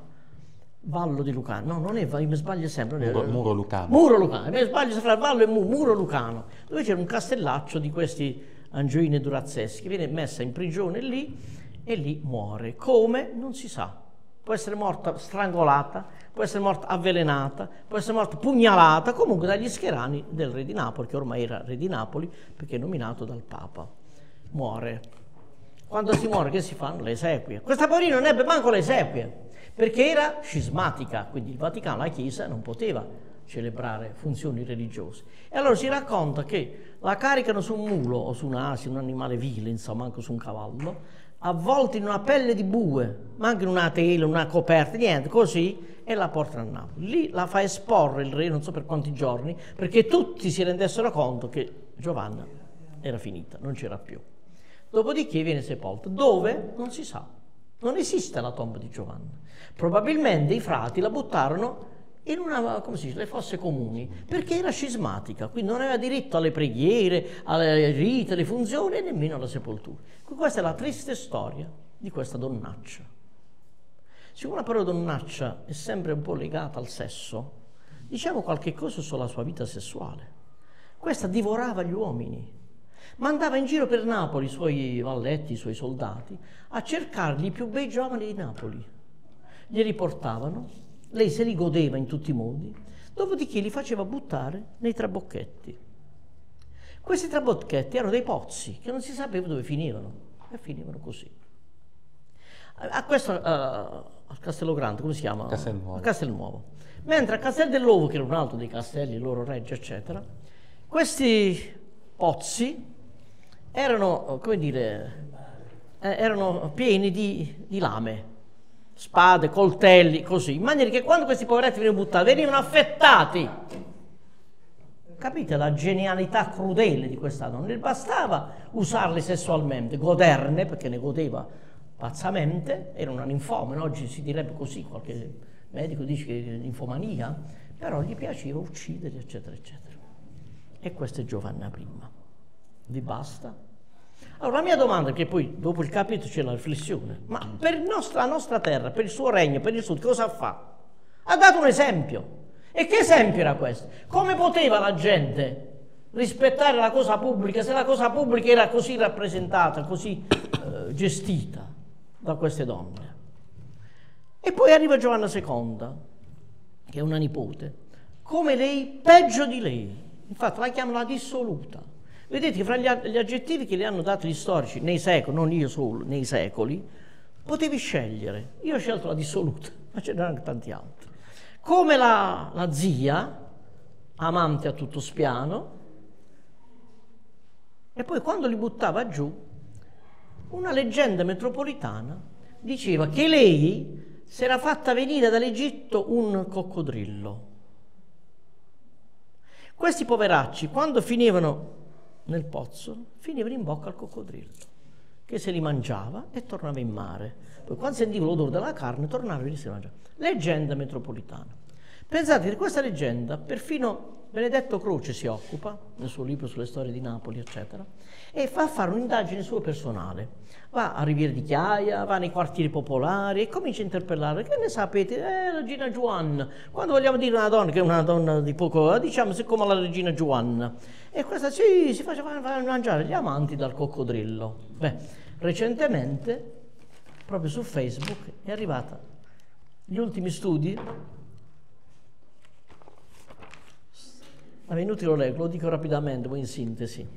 Vallo di Lucano. No, non è, mi sbaglio sempre. Muro, Muro Lucano. Muro Lucano, mi sbaglio fra Vallo e Muro, Muro Lucano, dove c'era un castellaccio di questi angioini durazzeschi. Viene messa in prigione lì e lì muore. Come? Non si sa. Può essere morta strangolata, può essere morta avvelenata, può essere morta pugnalata, comunque dagli scherani del re di Napoli, che ormai era re di Napoli perché è nominato dal Papa. Muore. Quando si muore che si fanno? Le esequie. Questa poverina non ebbe manco le esequie, perché era scismatica, quindi il Vaticano, la Chiesa, non poteva celebrare funzioni religiose. E allora si racconta che la caricano su un mulo o su un asino, un animale vile, insomma, anche su un cavallo, avvolti in una pelle di bue, ma anche in una tela, una coperta, niente, così, e la portano a Napoli. Lì la fa esporre il re, non so per quanti giorni, perché tutti si rendessero conto che Giovanna era finita, non c'era più. Dopodiché viene sepolto. Dove? Non si sa. Non esiste la tomba di Giovanna. Probabilmente i frati la buttarono in una, come si dice, le fosse comuni, perché era scismatica, quindi non aveva diritto alle preghiere, alle rite, alle funzioni e nemmeno alla sepoltura. Questa è la triste storia di questa donnaccia. Siccome la parola donnaccia è sempre un po' legata al sesso, diciamo qualche cosa sulla sua vita sessuale. Questa divorava gli uomini, mandava in giro per Napoli i suoi valletti, i suoi soldati, a cercargli i più bei giovani di Napoli. Glieli portavano, lei se li godeva in tutti i modi, dopodiché li faceva buttare nei trabocchetti. Questi trabocchetti erano dei pozzi che non si sapeva dove finivano e finivano così. A questo, uh, a Castello Grande, come si chiama? Castelnuovo. A Castelnuovo. Mentre a Castel dell'Ovo, che era un altro dei castelli, loro reggi, eccetera, questi pozzi erano, come dire, eh, erano pieni di, di, lame, spade, coltelli, così, in maniera che quando questi poveretti venivano buttati, venivano affettati. Capite la genialità crudele di questa donna? Non bastava usarli sessualmente, goderne, perché ne godeva pazzamente, era una ninfomana, oggi si direbbe così, qualche medico dice che è ninfomania, però gli piaceva uccidere, eccetera, eccetera. E questa è Giovanna I. Vi basta? Allora la mia domanda, che poi dopo il capitolo c'è la riflessione, ma per nostra, la nostra terra, per il suo regno, per il sud, cosa fa? Ha dato un esempio. E che esempio era questo? Come poteva la gente rispettare la cosa pubblica se la cosa pubblica era così rappresentata, così eh, gestita da queste donne? E poi arriva Giovanna II, che è una nipote, come lei, peggio di lei. Infatti la chiamano la dissoluta. Vedete, fra gli, aggettivi che le hanno dato gli storici nei secoli, non io solo, nei secoli, potevi scegliere. Io ho scelto la dissoluta, ma ce n'erano tanti altri. Come la, la zia, amante a tutto spiano, e poi quando li buttava giù, una leggenda metropolitana diceva che lei si era fatta venire dall'Egitto un coccodrillo. Questi poveracci, quando finivano nel pozzo, finivano in bocca al coccodrillo, che se li mangiava e tornava in mare. Poi quando sentiva l'odore della carne, tornava e li si mangiava. Leggenda metropolitana. Pensate di questa leggenda perfino Benedetto Croce si occupa, nel suo libro sulle storie di Napoli, eccetera, e fa fare un'indagine sua personale. Va a Riviera di Chiaia, va nei quartieri popolari e comincia a interpellare. Che ne sapete? Eh, la regina Giovanna. Quando vogliamo dire una donna che è una donna di poco, diciamo siccome la regina Giovanna. E questa sì, si faceva mangiare gli amanti dal coccodrillo. Beh, recentemente, proprio su Facebook, è arrivata gli ultimi studi Ma è inutile leggo, lo dico rapidamente, poi in sintesi.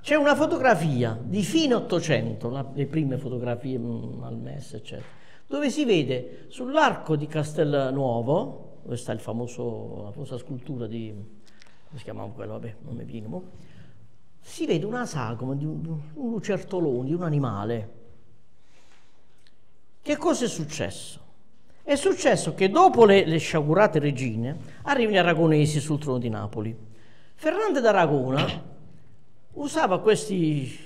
C'è una fotografia di fine 800, la, le prime fotografie mh, mm, al MES, eccetera, dove si vede sull'arco di Castelnuovo, dove sta famoso, la famosa scultura di, si chiamava quello, vabbè, non mi viene, si vede una sagoma di un, un lucertolone, di un animale. Che cosa è successo? È successo che dopo le, le sciagurate regine arrivano gli aragonesi sul trono di Napoli. Fernando d'Aragona usava questi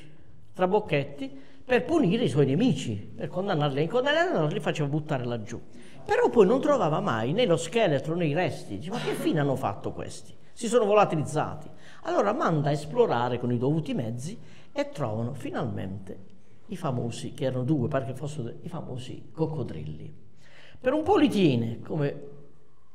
trabocchetti per punire i suoi nemici, per condannarli, condannarli li faceva buttare laggiù. Però poi non trovava mai né lo scheletro né i resti. Dice, ma che fine hanno fatto questi? Si sono volatilizzati. Allora manda a esplorare con i dovuti mezzi e trovano finalmente i famosi, che erano due, pare che fossero i famosi coccodrilli. Per un po' li tiene come,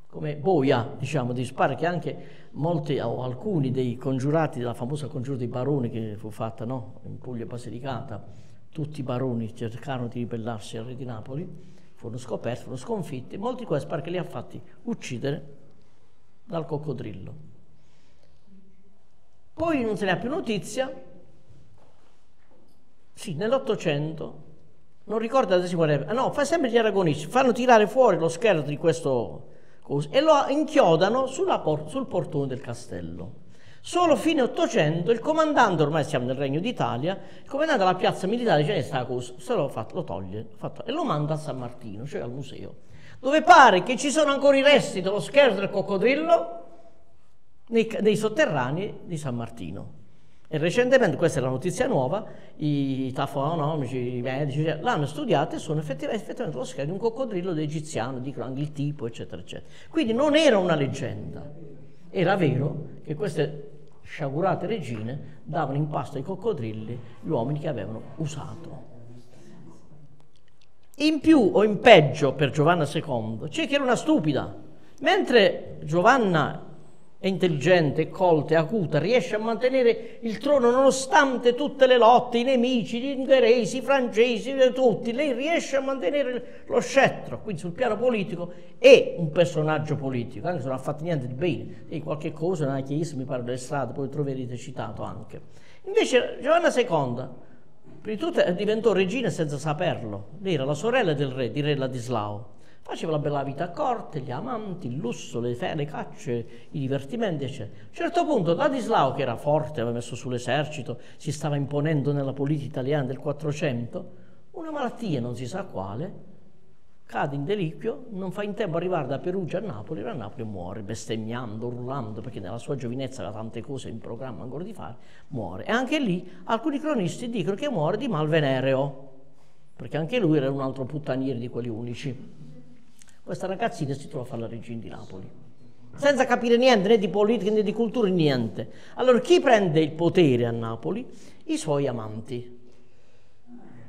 come boia, diciamo, di spare che anche molti o alcuni dei congiurati della famosa congiura dei baroni che fu fatta no? in Puglia Basilicata, tutti i baroni cercarono di ribellarsi al re di Napoli, furono scoperti, furono sconfitti, molti di questi pare che li ha fatti uccidere dal coccodrillo. Poi non se ne ha più notizia, sì, nell'Ottocento non ricordo qual è, ah, no, fa sempre gli aragonisti, fanno tirare fuori lo scheletro di questo coso e lo inchiodano por- sul portone del castello. Solo fine 800 il comandante, ormai siamo nel Regno d'Italia, il comandante della piazza militare dice, sta cosa, se lo, fatto, lo toglie fatto, e lo manda a San Martino, cioè al museo, dove pare che ci sono ancora i resti dello scheletro del coccodrillo nei, nei sotterranei di San Martino. E recentemente, questa è la notizia nuova, i tafonomici, i medici l'hanno studiata e sono effettivamente, effettivamente lo schema di un coccodrillo egiziano, dicono anche il tipo, eccetera, eccetera. Quindi non era una leggenda, era vero che queste sciagurate regine davano in pasto ai coccodrilli gli uomini che avevano usato. In più o in peggio per Giovanna II c'è che era una stupida. Mentre Giovanna è intelligente, è colta, è acuta, riesce a mantenere il trono nonostante tutte le lotte, i nemici, gli ungheresi, i francesi, tutti. Lei riesce a mantenere lo scettro, quindi sul piano politico è un personaggio politico, anche se non ha fatto niente di bene. E qualche cosa chiesa, mi pare delle strade, poi troverete citato anche. Invece Giovanna II, prima di tutto, diventò regina senza saperlo. Lei era la sorella del re, di re Ladislao Faceva la bella vita a corte, gli amanti, il lusso, le, fe- le cacce, i divertimenti, eccetera. A un certo punto Ladislao, che era forte, aveva messo sull'esercito, si stava imponendo nella politica italiana del 400, una malattia, non si sa quale, cade in deliquio, non fa in tempo a arrivare da Perugia a Napoli, e a Napoli muore, bestemmiando, urlando, perché nella sua giovinezza aveva tante cose in programma ancora di fare, muore. E anche lì alcuni cronisti dicono che muore di mal venereo perché anche lui era un altro puttaniere di quelli unici. Questa ragazzina si trova a fare la regina di Napoli, senza capire niente né di politica né di cultura, niente. Allora chi prende il potere a Napoli? I suoi amanti,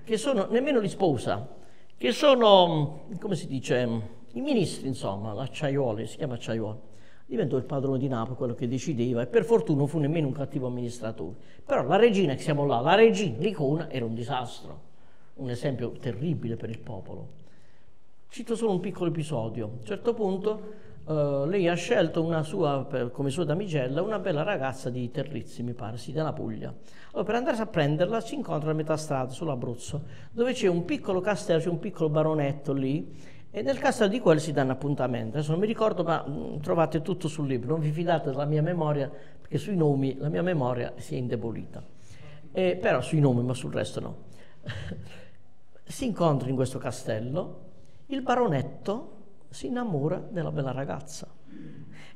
che sono, nemmeno li sposa, che sono, come si dice, i ministri, insomma, l'acciaiuolo, si chiama acciaiuolo diventò il padrone di Napoli, quello che decideva, e per fortuna non fu nemmeno un cattivo amministratore. Però la regina, che siamo là, la regina, l'icona, era un disastro, un esempio terribile per il popolo. Cito solo un piccolo episodio. A un certo punto eh, lei ha scelto sua, come sua damigella una bella ragazza di Terrizzi, mi pare, sì, della Puglia. Allora, per andare a prenderla si incontra a metà strada, sull'Abruzzo, dove c'è un piccolo castello, c'è un piccolo baronetto lì, e nel caso di quello si danno appuntamento. Adesso non mi ricordo, ma mm, trovate tutto sul libro. Non vi fidate della mia memoria, perché sui nomi la mia memoria si è indebolita. Eh, però sui nomi, ma sul resto no. si incontra in questo castello, il baronetto si innamora della bella ragazza.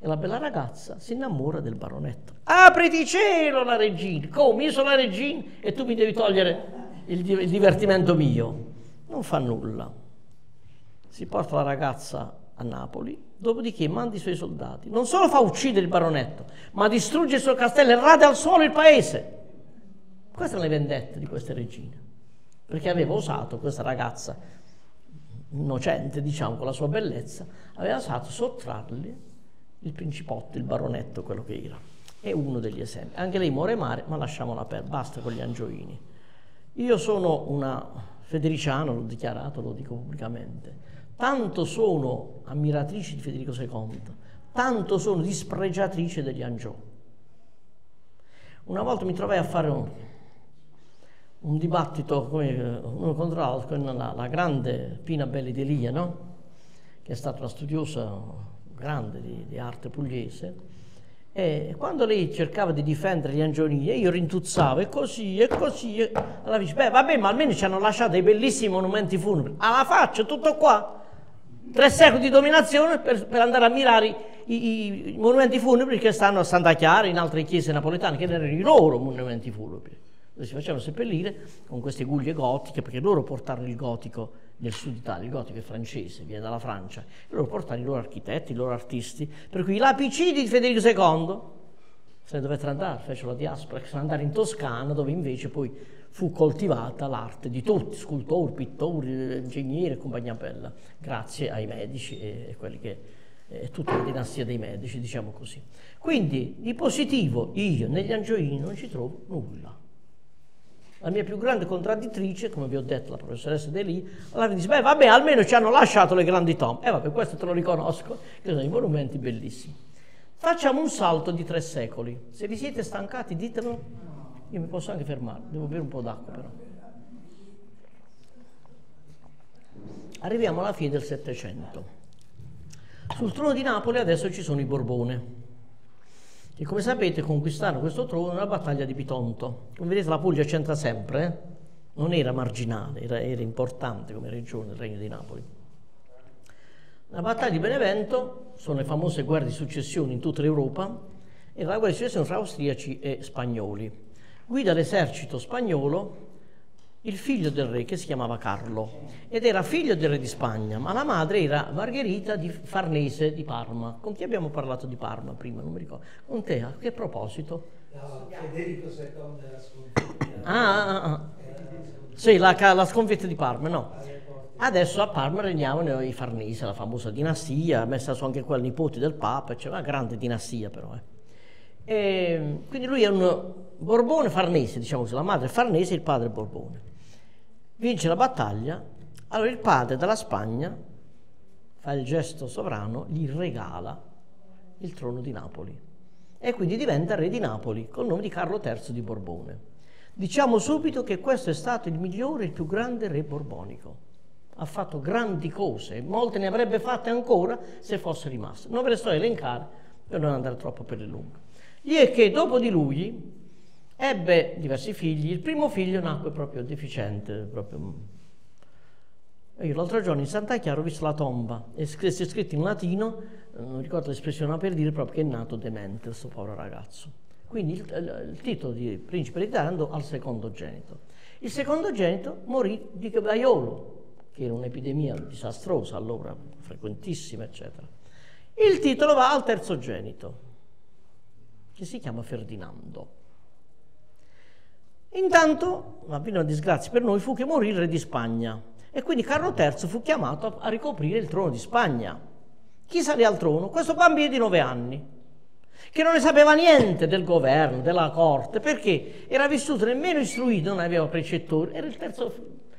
E la bella ragazza si innamora del baronetto. Apriti cielo la regina! Come? Io sono la regina e tu mi devi togliere il, il divertimento mio. Non fa nulla si porta la ragazza a Napoli, dopodiché manda i suoi soldati. Non solo fa uccidere il baronetto, ma distrugge il suo castello e rade al suolo il paese. Queste sono le vendette di queste regine, perché aveva osato questa ragazza innocente, diciamo, con la sua bellezza, aveva osato sottrarle il principotto, il baronetto, quello che era. È uno degli esempi. Anche lei muore mare, ma lasciamola perdere, basta con gli angioini. Io sono una federiciana, l'ho dichiarato, lo dico pubblicamente tanto sono ammiratrici di Federico II, tanto sono dispregiatrici degli Angiò. Una volta mi trovai a fare un, un dibattito come, uno contro l'altro con la, la, grande Pina Belli di Elia, no? che è stata una studiosa grande di, di, arte pugliese, e quando lei cercava di difendere gli angiolini, io rintuzzavo, e così, e così, e... allora dice, beh vabbè, ma almeno ci hanno lasciato dei bellissimi monumenti funebri, alla faccia, tutto qua, tre secoli di dominazione per, per andare a ammirare i, i, i, monumenti funebri che stanno a Santa Chiara, in altre chiese napoletane, che erano i loro monumenti funebri. Dove si facevano seppellire con queste guglie gotiche, perché loro portarono il gotico nel sud Italia, il gotico è francese, viene dalla Francia, e loro portarono i loro architetti, i loro artisti, per cui i lapicidi di Federico II se ne dovettero andare, fecero la diaspora, se ne andare in Toscana, dove invece poi fu coltivata l'arte di tutti, scultori, pittori, ingegneri e compagnia bella, grazie ai medici e, e quelli che è tutta la dinastia dei medici, diciamo così. Quindi di positivo io negli angioini non ci trovo nulla. La mia più grande contraddittrice, come vi ho detto, la professoressa De Lì, allora dice, beh vabbè, almeno ci hanno lasciato le grandi tombe. E eh, vabbè, questo te lo riconosco, che sono i monumenti bellissimi. Facciamo un salto di tre secoli. Se vi siete stancati, ditelo io mi posso anche fermare, devo bere un po' d'acqua però. Arriviamo alla fine del Settecento. Sul trono di Napoli adesso ci sono i Borbone, che come sapete conquistarono questo trono nella battaglia di Pitonto. Come vedete la Puglia c'entra sempre, eh? non era marginale, era, era importante come regione del Regno di Napoli. La battaglia di Benevento sono le famose guerre di successione in tutta l'Europa e la guerra di successione fra austriaci e spagnoli guida l'esercito spagnolo il figlio del re che si chiamava Carlo ed era figlio del re di Spagna, ma la madre era Margherita di Farnese di Parma. Con chi abbiamo parlato di Parma prima? Non mi ricordo. Con te, a che proposito? No, Federico II della sconfitta. Ah, ah, ah. Sì, la, la, sconfitta di Parma, no. Adesso a Parma regnavano i Farnese, la famosa dinastia, messa su anche quella nipoti del Papa, c'è una grande dinastia però. Eh. E, quindi lui è un Borbone farnese, diciamo così, la madre è farnese e il padre è Borbone. Vince la battaglia, allora il padre dalla Spagna fa il gesto sovrano, gli regala il trono di Napoli e quindi diventa re di Napoli col nome di Carlo III di Borbone. Diciamo subito che questo è stato il migliore, il più grande re borbonico. Ha fatto grandi cose, molte ne avrebbe fatte ancora se fosse rimasto. Non ve le sto a elencare per non andare troppo per le lunghe. Gli è che dopo di lui Ebbe diversi figli, il primo figlio nacque proprio deficiente, proprio... Io l'altro giorno in Santa Chiara ho visto la tomba e c'è scritto in latino, non ricordo l'espressione per dire proprio che è nato demente questo povero ragazzo. Quindi il, il, titolo di principe ereditario andò al secondo genito. Il secondogenito morì di vaiolo, che era un'epidemia disastrosa allora, frequentissima, eccetera. Il titolo va al terzogenito, che si chiama Ferdinando. Intanto, la prima disgrazia per noi fu che morì il re di Spagna e quindi Carlo III fu chiamato a ricoprire il trono di Spagna. Chi salì al trono? Questo bambino di nove anni, che non ne sapeva niente del governo, della corte, perché era vissuto nemmeno istruito, non aveva precettori, era il terzo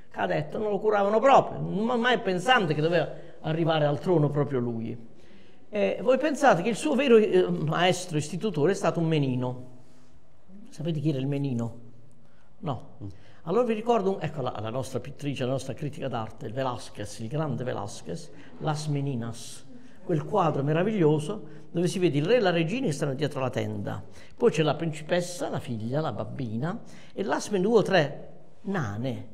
cadetto, non lo curavano proprio, mai pensante che doveva arrivare al trono proprio lui. E voi pensate che il suo vero eh, maestro istitutore è stato un menino. Sapete chi era il menino? No. Allora vi ricordo, ecco la, la nostra pittrice, la nostra critica d'arte, il Velázquez, il grande Velázquez, Las Meninas, quel quadro meraviglioso dove si vede il re e la regina che stanno dietro la tenda. Poi c'è la principessa, la figlia, la bambina, e l'asme due o tre nane.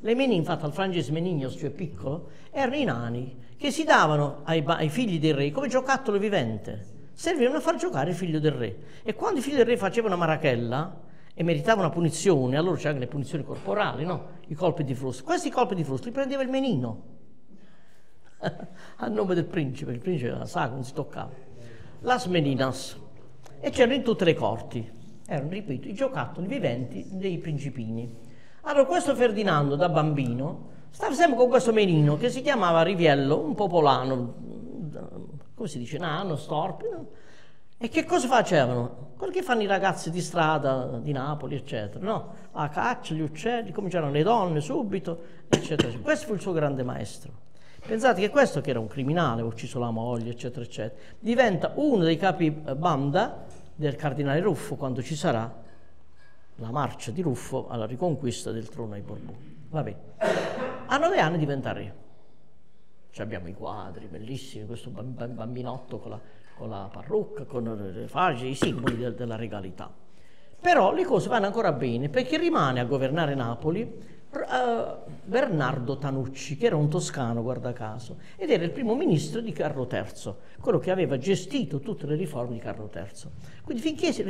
Le menine, infatti, al Franges Menignos, cioè piccolo, erano i nani che si davano ai, ai figli del re come giocattolo vivente. Servivano a far giocare il figlio del re. E quando i figli del re facevano marachella, e meritavano una punizione, allora c'erano le punizioni corporali, no? I colpi di frusto. Questi colpi di frusto li prendeva il menino a nome del principe, il principe era sacro, non si toccava. Las meninas. E c'erano in tutte le corti, erano, ripeto, i giocattoli viventi dei principini. Allora questo Ferdinando da bambino stava sempre con questo menino che si chiamava Riviello, un popolano, come si dice, nano, storpido, e che cosa facevano? Quello che fanno i ragazzi di strada di Napoli, eccetera, no? La caccia, gli uccelli, cominciarono le donne subito, eccetera. Questo fu il suo grande maestro. Pensate che questo, che era un criminale, ha ucciso la moglie, eccetera, eccetera, diventa uno dei capi banda del cardinale Ruffo quando ci sarà la marcia di Ruffo alla riconquista del trono ai Borboni. Vabbè. A nove anni diventa re. Ci abbiamo i quadri bellissimi, questo bambinotto con la con la parrucca, con le fasce, i simboli de della regalità. Però le cose vanno ancora bene perché rimane a governare Napoli uh, Bernardo Tanucci, che era un toscano, guarda caso, ed era il primo ministro di Carlo III, quello che aveva gestito tutte le riforme di Carlo III. Quindi finché c'è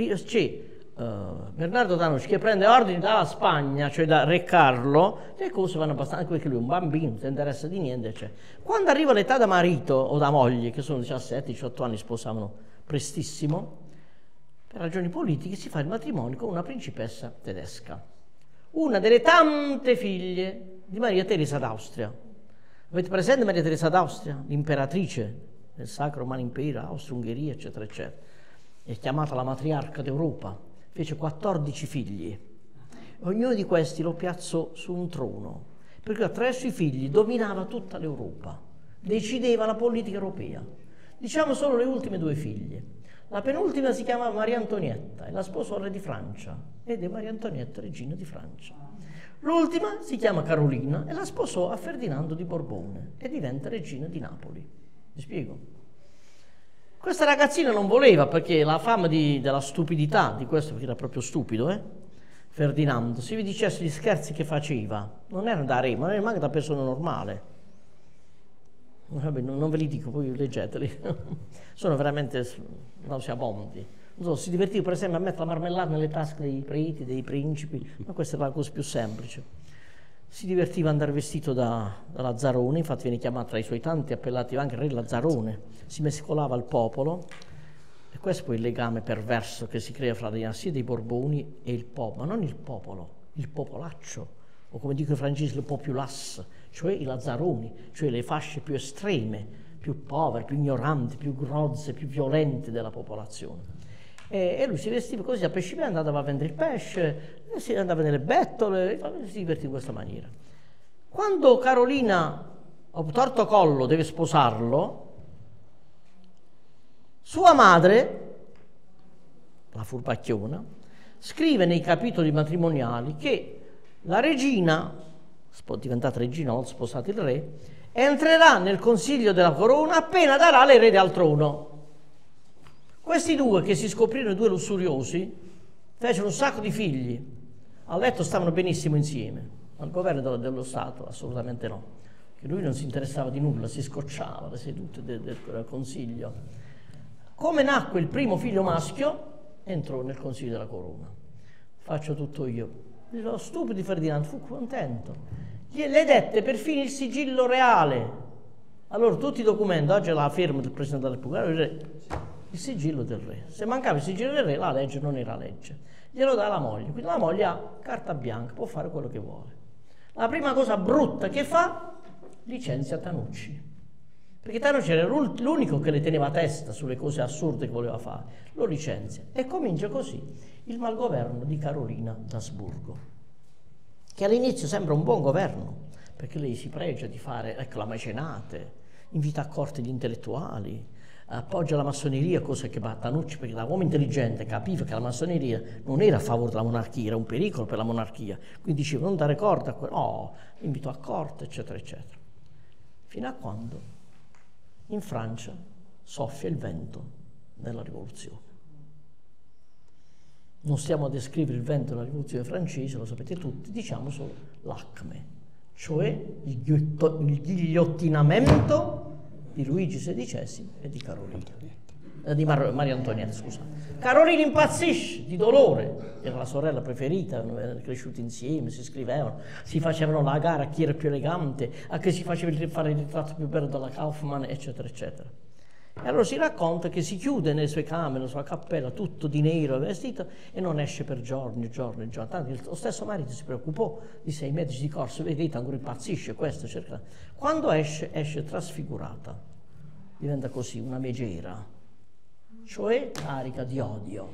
uh, Bernardo Tanucci che prende ordini dalla Spagna, cioè da Re Carlo, le cose vanno abbastanza, anche lui è un bambino, non si interessa di niente. Cioè. Quando arriva l'età da marito o da moglie, che sono 17-18 anni, sposavano prestissimo, per ragioni politiche si fa il matrimonio con una principessa tedesca, una delle tante figlie di Maria Teresa d'Austria. Avete presente Maria Teresa d'Austria, l'imperatrice del Sacro Romano Impero, Austria-Ungheria, eccetera, eccetera? È chiamata la matriarca d'Europa fece 14 figli. Ognuno di questi lo piazzò su un trono, perché attraverso i figli dominava tutta l'Europa, decideva la politica europea. Diciamo solo le ultime due figlie. La penultima si chiama Maria Antonietta e la sposò al re di Francia ed è Maria Antonietta regina di Francia. L'ultima si chiama Carolina e la sposò a Ferdinando di Borbone e diventa regina di Napoli. Vi spiego? Questa ragazzina non voleva perché la fama di, della stupidità di questo, perché era proprio stupido, eh? Ferdinando, se vi dicesse gli scherzi che faceva, non era da re, ma era neanche da persona normale. Vabbè, non ve li dico, poi leggeteli. Sono veramente nauseabondi. Non so, si divertiva per esempio a mettere la marmellata nelle tasche dei preti, dei principi, ma questa era la cosa più semplice si divertiva ad andare vestito da, da, Lazzarone, infatti viene chiamato tra i suoi tanti appellati anche Re Lazzarone, si mescolava al popolo e questo è poi il legame perverso che si crea fra la dinastia dei Borboni e il popolo, ma non il popolo, il popolaccio, o come dicono i francesi, le populace, cioè i Lazzaroni, cioè le fasce più estreme, più povere, più ignoranti, più grozze, più violente della popolazione. E, e lui si vestiva così a pesce andava a vendere il pesce, si andava nelle bettole, si divertiva in questa maniera. Quando Carolina, a torto collo, deve sposarlo, sua madre, la furbacchiona, scrive nei capitoli matrimoniali che la regina, diventata regina, non sposata il re, entrerà nel consiglio della corona appena darà l'erede al trono. Questi due che si scoprirono due lussuriosi fecero un sacco di figli. A letto stavano benissimo insieme. Al governo dello Stato assolutamente no. Che lui non si interessava di nulla, si scocciava le sedute del, del consiglio. Come nacque il primo figlio maschio, entrò nel consiglio della corona. Faccio tutto io. Lo stupido di Ferdinando fu contento. Le dette perfino il sigillo reale. Allora tutti i documenti, oggi la firma del Presidente della Repubblica, il sigillo del re. Se mancava il sigillo del re, la legge non era legge. Glielo dà la moglie, quindi la moglie ha carta bianca, può fare quello che vuole. La prima cosa brutta che fa, licenzia Tanucci. Perché Tanucci era l'unico che le teneva testa sulle cose assurde che voleva fare. Lo licenzia. E comincia così il malgoverno di Carolina d'Asburgo, che all'inizio sembra un buon governo, perché lei si pregia di fare ecco, la mecenate, invita a corte gli intellettuali, appoggia la massoneria, cosa che Tanucci, perché da uomo intelligente capiva che la massoneria non era a favore della monarchia, era un pericolo per la monarchia, quindi diceva non dare corda a quello, no, invito a corte, eccetera, eccetera. Fino a quando in Francia soffia il vento della rivoluzione. Non stiamo a descrivere il vento della rivoluzione francese, lo sapete tutti, diciamo solo l'acme, cioè il ghigliottinamento di Luigi XVI e di Carolina. Eh, di Mar- Maria Antonietta, scusa. Carolina impazzisce di dolore, era la sorella preferita, erano cresciuti insieme, si scrivevano, si facevano la gara a chi era più elegante, a chi si faceva fare il ritratto più bello dalla Kaufmann, eccetera, eccetera. E allora si racconta che si chiude nelle sue camere, nella sua cappella, tutto di nero vestito e non esce per giorni, giorni, giorni. Tanto lo stesso marito si preoccupò, disse ai medici di corso, vedete, ancora impazzisce questo, cerca. Quando esce, esce trasfigurata, diventa così, una megera, cioè carica di odio,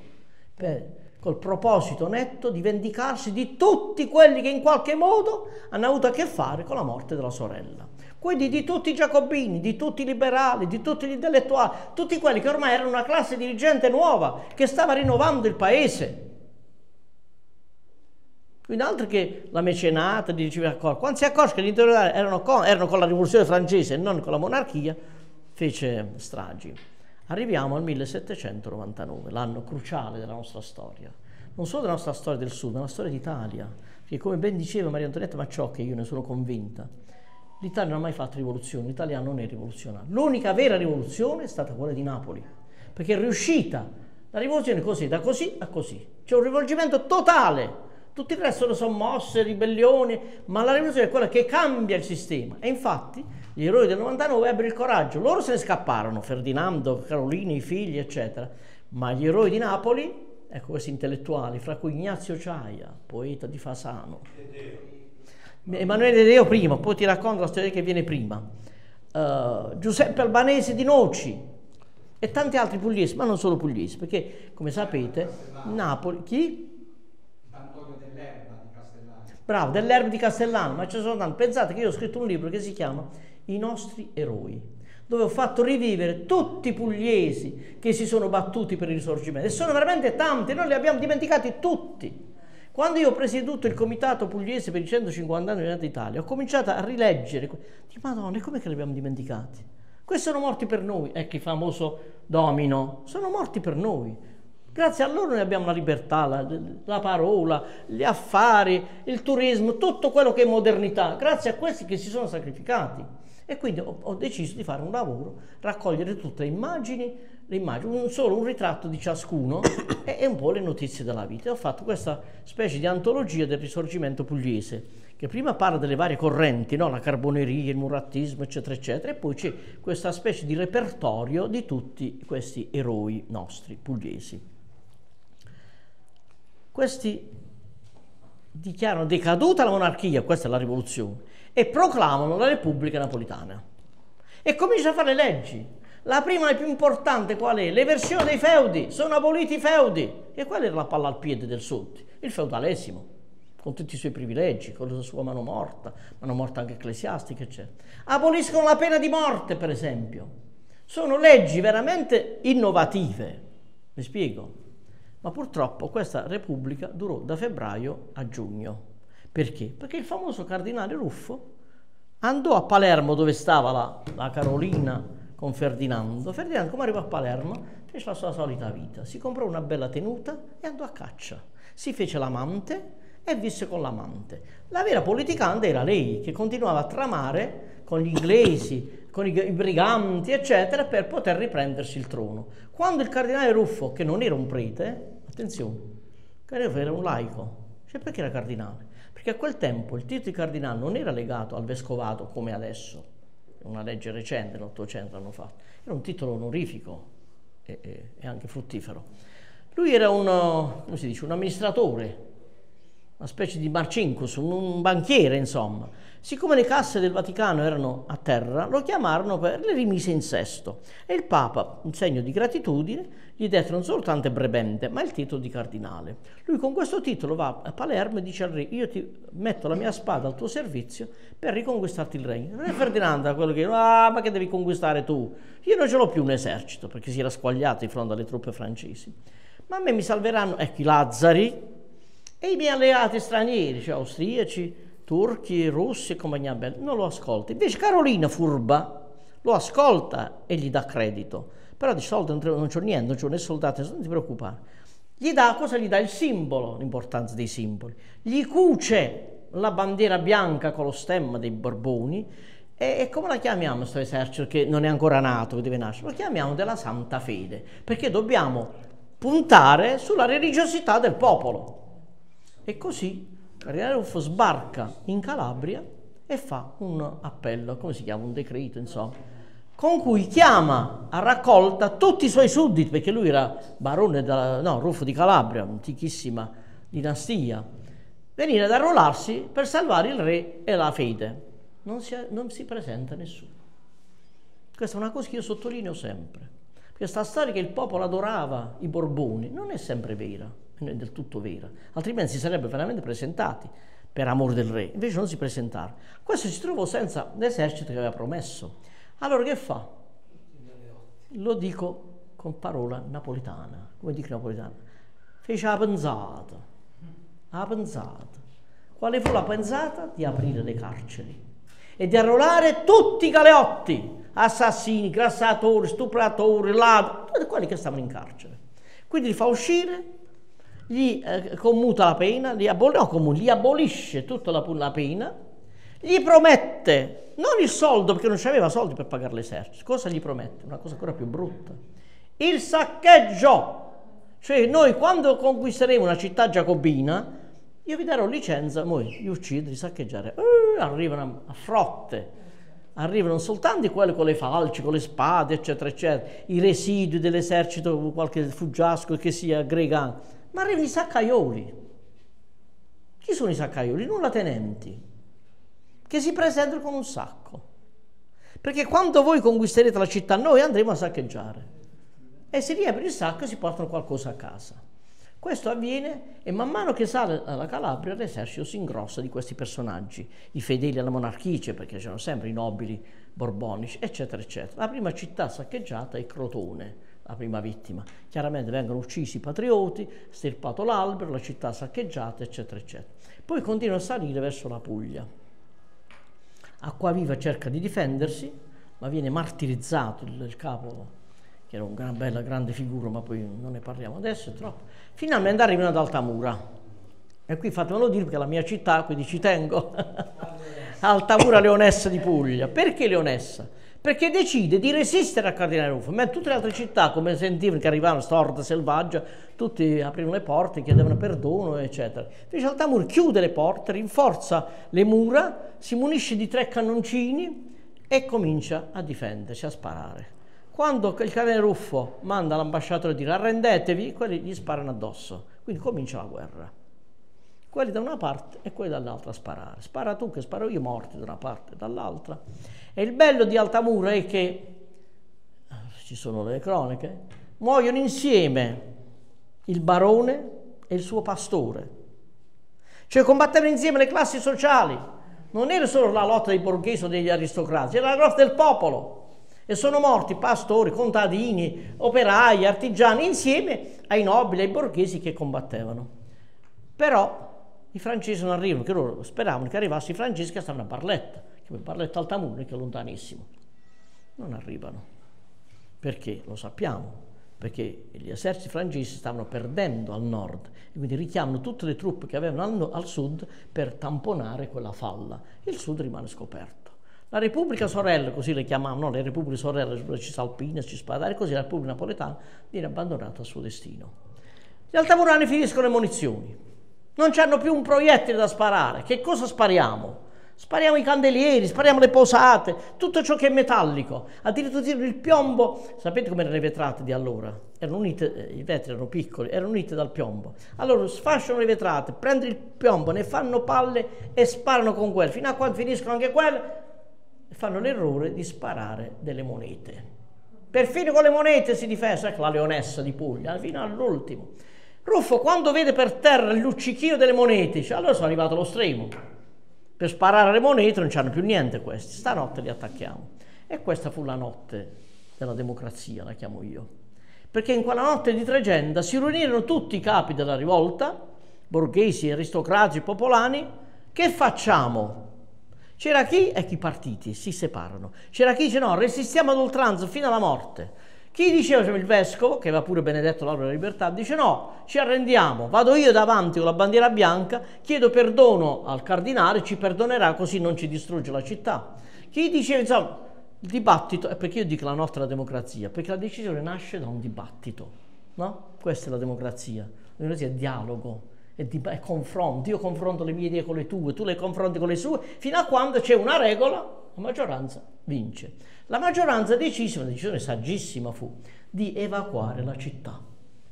per, col proposito netto di vendicarsi di tutti quelli che in qualche modo hanno avuto a che fare con la morte della sorella quindi di tutti i giacobini, di tutti i liberali, di tutti gli intellettuali, tutti quelli che ormai erano una classe dirigente nuova che stava rinnovando il paese. Quindi altro che la mecenata di ricevere accordo, quando si accorse che gli intellettuali erano con, erano con la rivoluzione francese e non con la monarchia, fece stragi. Arriviamo al 1799, l'anno cruciale della nostra storia. Non solo della nostra storia del Sud, ma la storia d'Italia. Perché come ben diceva Maria Antonietta Macciocchi, io ne sono convinta, L'Italia non ha mai fatto rivoluzione, l'Italia non è rivoluzionaria. L'unica vera rivoluzione è stata quella di Napoli, perché è riuscita la rivoluzione così, da così a così. C'è un rivolgimento totale. Tutti il resto sono sommosse, ribellioni, ma la rivoluzione è quella che cambia il sistema. E infatti gli eroi del 99 ebbero il coraggio, loro se ne scapparono, Ferdinando, Carolini, i figli, eccetera. Ma gli eroi di Napoli, ecco questi intellettuali, fra cui Ignazio Ciaia, poeta di Fasano, Emanuele Deo prima, poi ti racconto la storia che viene prima, uh, Giuseppe Albanese di Noci e tanti altri pugliesi, ma non solo pugliesi, perché come sapete Napoli, chi? Antonio dell'Erba di Castellano. Bravo, dell'Erba di Castellano, ma ci sono tanti. Pensate che io ho scritto un libro che si chiama I nostri eroi, dove ho fatto rivivere tutti i pugliesi che si sono battuti per il risorgimento. E sono veramente tanti, noi li abbiamo dimenticati tutti. Quando io ho presieduto il comitato pugliese per i 150 anni d'Italia, ho cominciato a rileggere, dico, madonna, come che li abbiamo dimenticati? Questi sono morti per noi, ecco il famoso domino, sono morti per noi. Grazie a loro noi abbiamo la libertà, la, la, parola, gli affari, il turismo, tutto quello che è modernità, grazie a questi che si sono sacrificati. E quindi ho, ho deciso di fare un lavoro, raccogliere tutte le immagini, le immagini, un, solo un ritratto di ciascuno e, e, un po' le notizie della vita. E ho fatto questa specie di antologia del risorgimento pugliese, che prima parla delle varie correnti, no? la carboneria, il murattismo, eccetera, eccetera, e poi c'è questa specie di repertorio di tutti questi eroi nostri pugliesi. Questi dichiarano decaduta la monarchia, questa è la rivoluzione, e proclamano la Repubblica Napolitana. E cominciano a fare le leggi, la prima e più importante qual è? L'eversione dei feudi, sono aboliti i feudi. E qual era la palla al piede del sud? Il feudalesimo, con tutti i suoi privilegi, con la sua mano morta, mano morta anche ecclesiastica, eccetera. Aboliscono la pena di morte, per esempio. Sono leggi veramente innovative, mi spiego. Ma purtroppo questa Repubblica durò da febbraio a giugno. Perché? Perché il famoso cardinale Ruffo andò a Palermo dove stava la, la Carolina con Ferdinando. Ferdinando, come arrivò a Palermo, fece la sua solita vita. Si comprò una bella tenuta e andò a caccia. Si fece l'amante e visse con l'amante. La vera politicante era lei, che continuava a tramare con gli inglesi, con i, i briganti, eccetera, per poter riprendersi il trono. Quando il cardinale Ruffo, che non era un prete, attenzione, era un laico, Cioè perché era cardinale? Perché a quel tempo il titolo di cardinale non era legato al vescovato come adesso, una legge recente, l'Ottocento hanno fatto, era un titolo onorifico e, e, e anche fruttifero. Lui era un, dice, un amministratore, una specie di Marcinkus, un banchiere insomma. Siccome le casse del Vaticano erano a terra, lo chiamarono per le rimise in sesto e il Papa, in segno di gratitudine, gli dette non soltanto Brebente, ma il titolo di cardinale. Lui con questo titolo va a Palermo e dice al re, io ti metto la mia spada al tuo servizio per riconquistarti il regno. Non è Ferdinando quello che, ah, ma che devi conquistare tu? Io non ce l'ho più un esercito, perché si era squagliato di fronte alle truppe francesi. Ma a me mi salveranno, ecco, i Lazzari e i miei alleati stranieri, cioè austriaci, turchi, russi e compagnia bella, non lo ascolta. Invece Carolina furba lo ascolta e gli dà credito. Però di solito non c'è niente, non c'è né soldati, non ti preoccupare. Gli dà, cosa gli dà? Il simbolo, l'importanza dei simboli. Gli cuce la bandiera bianca con lo stemma dei Borboni e, e come la chiamiamo questo esercito che non è ancora nato, che deve nascere? Lo chiamiamo della Santa Fede, perché dobbiamo puntare sulla religiosità del popolo. E così Cardinale Ruffo sbarca in Calabria e fa un appello, come si chiama, un decreto, insomma, con cui chiama a raccolta tutti i suoi sudditi, perché lui era barone, da, no, Ruffo di Calabria, antichissima dinastia, venire ad arruolarsi per salvare il re e la fede. Non si, non si presenta nessuno. Questa è una cosa che io sottolineo sempre. Questa storia che il popolo adorava i Borboni non è sempre vera non è del tutto vera, altrimenti si sarebbe veramente presentati per amore del re, invece non si presentarono. Questo si trovò senza l'esercito che aveva promesso. Allora che fa? Lo dico con parola napoletana, come dico napoletana, fece la pensata, la pensata. Quale fu la pensata? Di aprire le carceri e di arruolare tutti i galeotti, assassini, grassatori, stupratori, ladri, tutti quelli che stavano in carcere. Quindi li fa uscire gli eh, commuta la pena, li, abol- no, comun- gli abolisce tutta la, la, pena, gli promette non il soldo perché non aveva soldi per pagare l'esercito, cosa gli promette? Una cosa ancora più brutta, il saccheggio, cioè noi quando conquisteremo una città giacobina, io vi darò licenza, voi li uccidere, saccheggiare, uh, arrivano a frotte, arrivano soltanto quelli con le falci, con le spade, eccetera, eccetera, i residui dell'esercito, qualche fuggiasco che sia gregano ma arrivano i saccaioli. Chi sono i saccaioli? Nullatenenti, che si presentano con un sacco. Perché quando voi conquisterete la città, noi andremo a saccheggiare. E si riempie il sacco e si portano qualcosa a casa. Questo avviene e man mano che sale alla Calabria l'esercito si ingrossa di questi personaggi, i fedeli alla monarchia, perché c'erano sempre i nobili borbonici, eccetera, eccetera. La prima città saccheggiata è Crotone, la prima vittima. Chiaramente vengono uccisi i patrioti, stirpato l'albero, la città saccheggiata, eccetera, eccetera. Poi continua a salire verso la Puglia. Acquaviva cerca di difendersi, ma viene martirizzato il, il capo, che era una bella, grande figura, ma poi non ne parliamo adesso, è troppo. Finalmente arrivano ad Altamura. E qui fatemelo dire perché è la mia città, quindi ci tengo. Altamura Leonessa di Puglia. Perché Leonessa? Perché decide di resistere al cardinale Ruffo, mentre tutte le altre città, come sentivano che arrivavano storta selvaggia, tutti aprivano le porte, chiedevano perdono, eccetera. Invece Altamur chiude le porte, rinforza le mura, si munisce di tre cannoncini e comincia a difendersi, a sparare. Quando il cardinale Ruffo manda l'ambasciatore a dire arrendetevi, quelli gli sparano addosso, quindi comincia la guerra. Quelli da una parte e quelli dall'altra a sparare. Spara tu che sparo io, morti da una parte e dall'altra. E il bello di Altamura è che, ci sono le cronache, muoiono insieme il barone e il suo pastore. Cioè combattevano insieme le classi sociali. Non era solo la lotta dei borghesi o degli aristocratici, era la lotta del popolo. E sono morti pastori, contadini, operai, artigiani, insieme ai nobili, ai borghesi che combattevano. Però i francesi non arrivano, che loro speravano che arrivassero i francesi che stavano a Barletta come Barletta Altamura che è lontanissimo. Non arrivano. Perché? Lo sappiamo. Perché gli eserciti francesi stavano perdendo al nord e quindi richiamano tutte le truppe che avevano al, al sud per tamponare quella falla. Il sud rimane scoperto. La Repubblica Sorella, così le chiamavano, no? le Repubbliche Sorelle, Cisalpine, Cispadare, così la Repubblica Napoletana viene abbandonata al suo destino. Gli altamurani finiscono le munizioni, Non hanno più un proiettile da sparare. Che cosa spariamo? Spariamo i candelieri, spariamo le posate, tutto ciò che è metallico. Addirittura il piombo, sapete come erano le vetrate di allora? Erano unite, eh, i vetri erano piccoli, erano unite dal piombo. Allora sfasciano le vetrate, prendono il piombo, ne fanno palle e sparano con quelle. Fino a quando finiscono anche quelle, fanno l'errore di sparare delle monete. Perfino con le monete si difesa, ecco la leonessa di Puglia, fino all'ultimo. Ruffo, quando vede per terra il luccichio delle monete, dice, allora sono arrivato allo stremo per sparare le monete non c'hanno più niente questi, stanotte li attacchiamo. E questa fu la notte della democrazia, la chiamo io. Perché in quella notte di Tregenda si riunirono tutti i capi della rivolta, borghesi, aristocratici, popolani, che facciamo? C'era chi e chi partiti si separano. C'era chi dice no, resistiamo ad oltranza fino alla morte. Chi diceva, il vescovo, che aveva pure benedetto l'albero della libertà, dice no, ci arrendiamo, vado io davanti con la bandiera bianca, chiedo perdono al cardinale, ci perdonerà così non ci distrugge la città. Chi diceva, insomma, il dibattito, è perché io dico la nostra democrazia, perché la decisione nasce da un dibattito, no? Questa è la democrazia, la democrazia è dialogo, è, di, è confronto, io confronto le mie idee con le tue, tu le confronti con le sue, fino a quando c'è una regola, la maggioranza vince. La maggioranza decise, una decisione saggissima fu, di evacuare la città.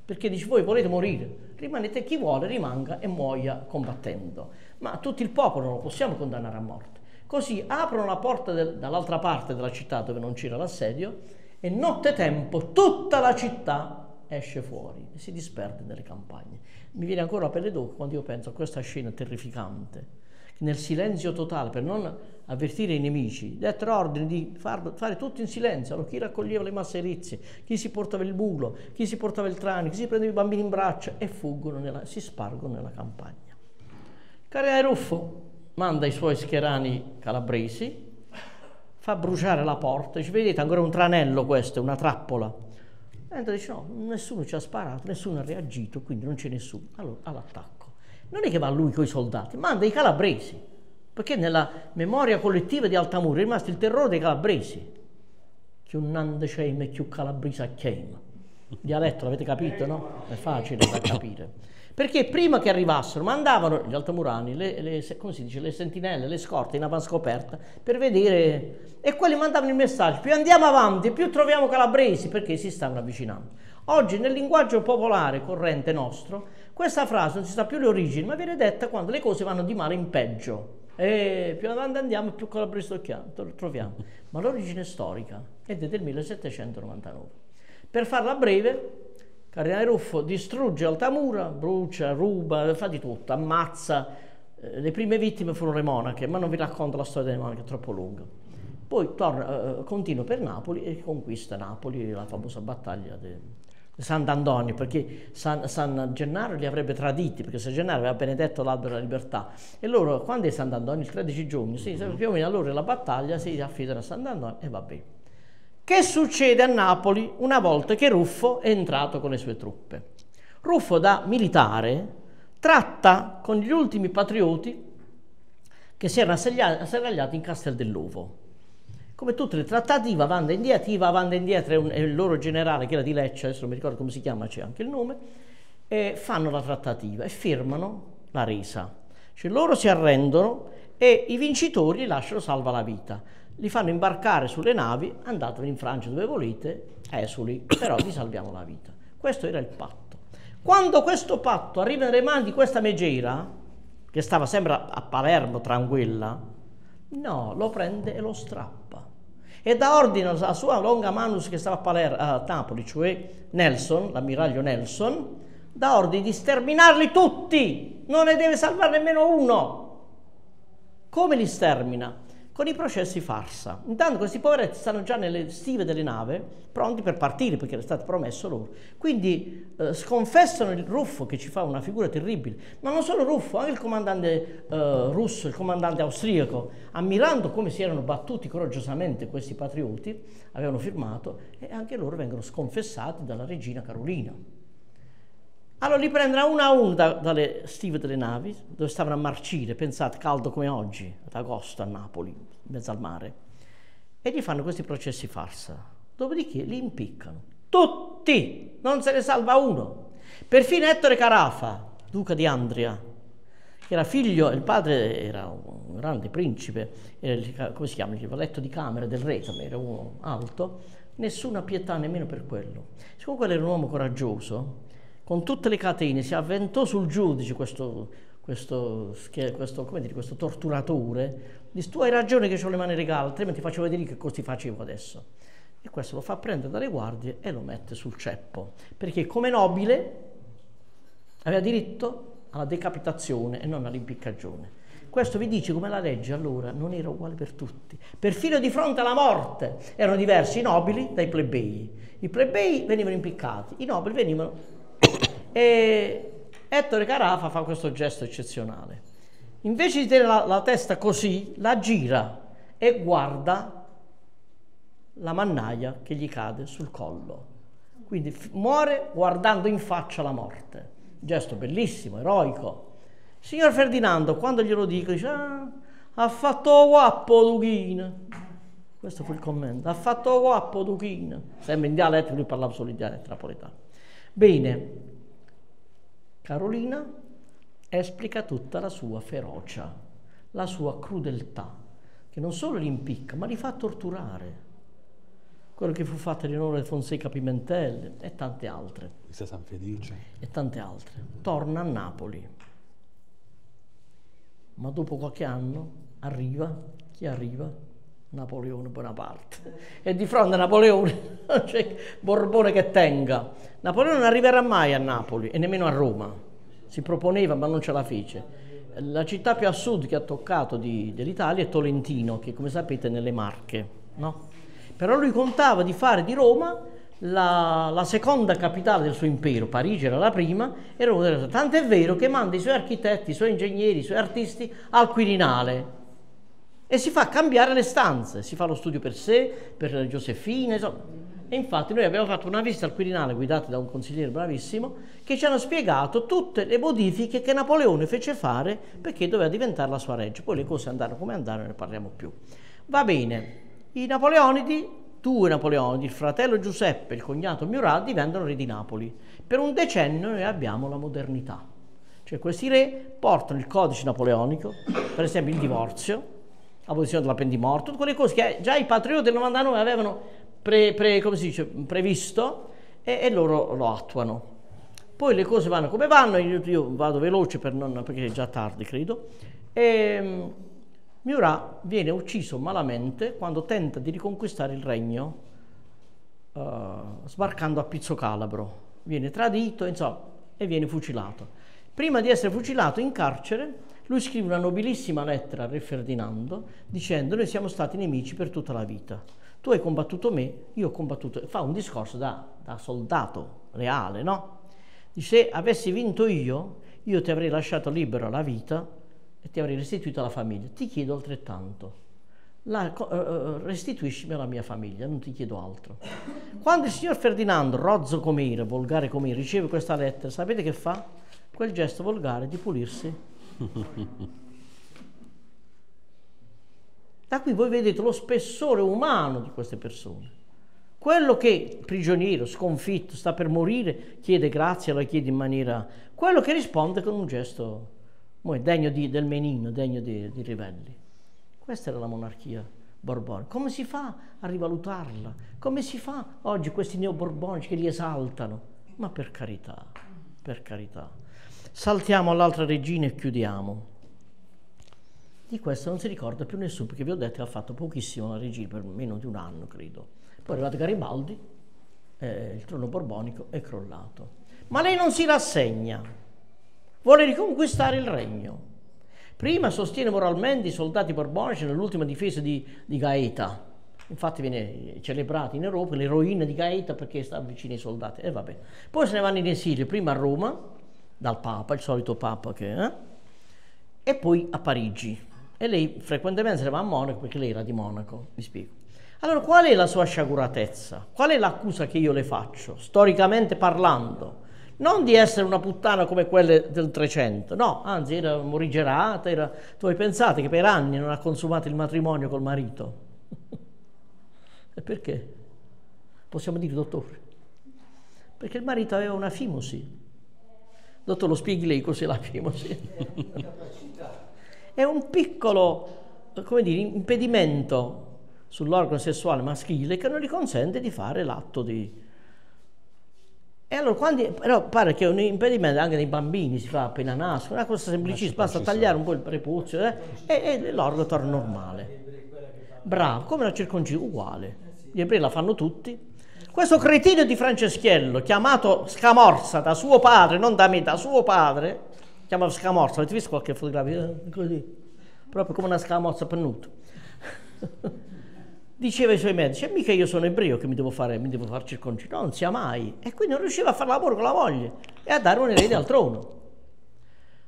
Perché dice, voi volete morire, rimanete chi vuole, rimanga e muoia combattendo. Ma tutto il popolo non lo possiamo condannare a morte. Così aprono la porta del, dall'altra parte della città dove non c'era l'assedio e nottetempo tutta la città esce fuori e si disperde nelle campagne. Mi viene ancora la pelle d'oca quando io penso a questa scena terrificante nel silenzio totale per non avvertire i nemici, dettero ordine di far, fare tutto in silenzio. Allora, chi raccoglieva le masserizie, chi si portava il bulo, chi si portava il trani, chi si prendeva i bambini in braccia e fuggono, nella, si spargono nella campagna. Cardinale Ruffo manda i suoi schierani calabresi, fa bruciare la porta, dice vedete ancora un tranello questo, una trappola. Entra e dice no, nessuno ci ha sparato, nessuno ha reagito, quindi non c'è nessuno. Allora all'attacco non è che va lui con i soldati, manda i calabresi, perché nella memoria collettiva di Altamura è rimasto il terrore dei calabresi. Nande c'è e più calabrisa c'è. Dialetto l'avete capito, no? È facile da capire. Perché prima che arrivassero mandavano gli altamurani, le, le, come si dice, le sentinelle, le scorte in avanscoperta per vedere e quelli mandavano il messaggio, più andiamo avanti più troviamo calabresi perché si stanno avvicinando. Oggi nel linguaggio popolare corrente nostro questa frase non si sa più le origini, ma viene detta quando le cose vanno di male in peggio. E più avanti andiamo, più calabresi troviamo. Ma l'origine storica è del 1799. Per farla breve, Cardinale Ruffo distrugge Altamura, brucia, ruba, fa di tutto, ammazza. Eh, le prime vittime furono le monache, ma non vi racconto la storia delle monache, è troppo lunga. Poi torna, eh, continua per Napoli e conquista Napoli, la famosa battaglia del Sant'Antonio, perché San, San, Gennaro li avrebbe traditi, perché San Gennaro aveva benedetto l'albero della libertà. E loro, quando è Sant'Antonio? Il 13 giugno, sì, più o meno allora la battaglia si affidano a Sant'Antonio e va bene. Che succede a Napoli una volta che Ruffo è entrato con le sue truppe? Ruffo da militare tratta con gli ultimi patrioti che si erano asserragliati in Castel dell'Uovo come tutte le trattative, avanti e indietro, Iva avanti e indietro è, il loro generale che era di Lecce, adesso non mi ricordo come si chiama, c'è anche il nome, e fanno la trattativa e firmano la resa. Cioè loro si arrendono e i vincitori lasciano salva la vita. Li fanno imbarcare sulle navi, andatevene in Francia dove volete, esuli, però vi salviamo la vita. Questo era il patto. Quando questo patto arriva nelle mani di questa megera, che stava sempre a Palermo tranquilla, no, lo prende e lo strappa e dà ordine alla sua longa manus che stava a, Paler- a Napoli, cioè Nelson, l'ammiraglio Nelson, dà ordine di sterminarli tutti, non ne deve salvare nemmeno uno. Come li stermina? Con i processi farsa. Intanto questi poveretti stanno già nelle stive delle nave, pronti per partire perché era stato promesso loro. Quindi eh, sconfessano il Ruffo che ci fa una figura terribile, ma non solo Ruffo, anche il comandante eh, russo, il comandante austriaco, ammirando come si erano battuti coraggiosamente questi patrioti, avevano firmato e anche loro vengono sconfessati dalla regina Carolina. Allora li prendono uno a uno da, dalle stive delle navi, dove stavano a marcire, pensate, caldo come oggi, ad agosto a Napoli, in mezzo al mare, e gli fanno questi processi farsa. Dopodiché li impiccano. Tutti! Non se ne salva uno. Perfino Ettore Carafa, duca di Andria, che era figlio, il padre era un grande principe, il, come si chiama, il valetto di camera del re, era uno alto, nessuna pietà nemmeno per quello. Siccome quello era un uomo coraggioso, con tutte le catene si avventò sul giudice questo, questo, questo, dire, questo torturatore, disse tu hai ragione che ho le mani regale, altrimenti faccio vedere che cosa ti facevo adesso. E questo lo fa prendere dalle guardie e lo mette sul ceppo, perché come nobile aveva diritto alla decapitazione e non all'impiccagione. Questo vi dice come la legge allora non era uguale per tutti. Perfino di fronte alla morte erano diversi i nobili dai plebei. I plebei venivano impiccati, i nobili venivano... E Ettore Carafa fa questo gesto eccezionale. Invece di tenere la, la testa così, la gira e guarda la mannaia che gli cade sul collo. Quindi muore guardando in faccia la morte gesto bellissimo, eroico. Signor Ferdinando, quando glielo dico, dice, ah, ha fatto guappo Duchina. Questo fu il commento, ha fatto guappo Duchina. Sempre in dialetto, lui parlava solo in dialetto napoletano. Bene, Carolina esplica tutta la sua ferocia, la sua crudeltà, che non solo li impicca, ma li fa torturare quello che fu fatto di onore Fonseca Pimentel e tante altre. Questa San Felice. E tante altre. Torna a Napoli. Ma dopo qualche anno arriva, chi arriva? Napoleone Bonaparte. E di fronte a Napoleone non c'è Borbone che tenga. Napoleone non arriverà mai a Napoli e nemmeno a Roma. Si proponeva ma non ce la fece. La città più a sud che ha toccato dell'Italia è Tolentino, che come sapete è nelle Marche, no? Però lui contava di fare di Roma la, la, seconda capitale del suo impero, Parigi era la prima, era tanto è vero che manda i suoi architetti, i suoi ingegneri, i suoi artisti al Quirinale e si fa cambiare le stanze, si fa lo studio per sé, per Gioseffina, insomma. E infatti noi abbiamo fatto una visita al Quirinale guidata da un consigliere bravissimo che ci hanno spiegato tutte le modifiche che Napoleone fece fare perché doveva diventare la sua reggia. Poi le cose andarono come andarono, ne parliamo più. Va bene, i Napoleonidi, due Napoleonidi, il fratello Giuseppe e il cognato Murat, diventano re di Napoli. Per un decennio noi abbiamo la modernità. Cioè questi re portano il codice napoleonico, per esempio il divorzio, l'abolizione della pena di morte, tutte quelle cose che già i patrioti del 99 avevano pre, pre, dice, previsto e, e, loro lo attuano. Poi le cose vanno come vanno, io, io vado veloce per non, perché è già tardi credo. E, ehm, Murat viene ucciso malamente quando tenta di riconquistare il regno uh, sbarcando a Pizzo Calabro. Viene tradito insomma, e viene fucilato. Prima di essere fucilato in carcere, lui scrive una nobilissima lettera a Re Ferdinando dicendo noi siamo stati nemici per tutta la vita. Tu hai combattuto me, io ho combattuto... Fa un discorso da, da soldato reale, no? Se avessi vinto io, io ti avrei lasciato libero la vita e ti avrei restituito alla famiglia. Ti chiedo altrettanto. La, uh, restituiscimi alla mia famiglia, non ti chiedo altro. Quando il signor Ferdinando, rozzo com'era, volgare com'era, riceve questa lettera, sapete che fa? Quel gesto volgare di pulirsi. Da qui voi vedete lo spessore umano di queste persone. Quello che prigioniero, sconfitto, sta per morire, chiede grazia, la chiede in maniera... Quello che risponde con un gesto degno di, del menino, degno di, di ribelli. Questa era la monarchia borbonica. Come si fa a rivalutarla? Come si fa oggi questi neoborbonici che li esaltano? Ma per carità, per carità. Saltiamo all'altra regina e chiudiamo. Di questo non si ricorda più nessuno, perché vi ho detto che ha fatto pochissimo la regina, per meno di un anno, credo. Poi è arrivato Garibaldi, eh, il trono borbonico è crollato. Ma lei non si rassegna vuole riconquistare il regno. Prima sostiene moralmente i soldati borbonici nell'ultima difesa di, di Gaeta. Infatti viene celebrato in Europa l'eroina di Gaeta perché sta vicino ai soldati. E vabbè. Poi se ne vanno in esilio, prima a Roma, dal Papa, il solito Papa che eh? e poi a Parigi. E lei frequentemente se ne va a Monaco perché lei era di Monaco, vi spiego. Allora, qual è la sua sciaguratezza? Qual è l'accusa che io le faccio, storicamente parlando? non di essere una puttana come quelle del 300, no, anzi era morigerata, era... tu hai pensato che per anni non ha consumato il matrimonio col marito. e perché? Possiamo dire, dottore? Perché il marito aveva una fimosi. Dottore, lo spieghi lei cos'è la fimosi? è un piccolo come dire, impedimento sull'organo sessuale maschile che non gli consente di fare l'atto di... E allora, quando, però pare che un impedimento anche nei bambini si fa appena nascono, una cosa semplicissima, basta tagliare un po' il prepuzio eh, e, e l'organo torna normale. Bravo, come la circoncisione, uguale. Gli ebrei la fanno tutti. Questo cretino di Franceschiello, chiamato Scamorza da suo padre, non da me, da suo padre, chiamato Scamorza, avete visto qualche fotografia? Eh, così, proprio come una scamorza pennuta. diceva ai suoi medici, e mica io sono ebreo che mi devo fare, mi devo far circoncidere, non sia mai. E quindi non riusciva a fare lavoro con la moglie e a dare un erede al trono.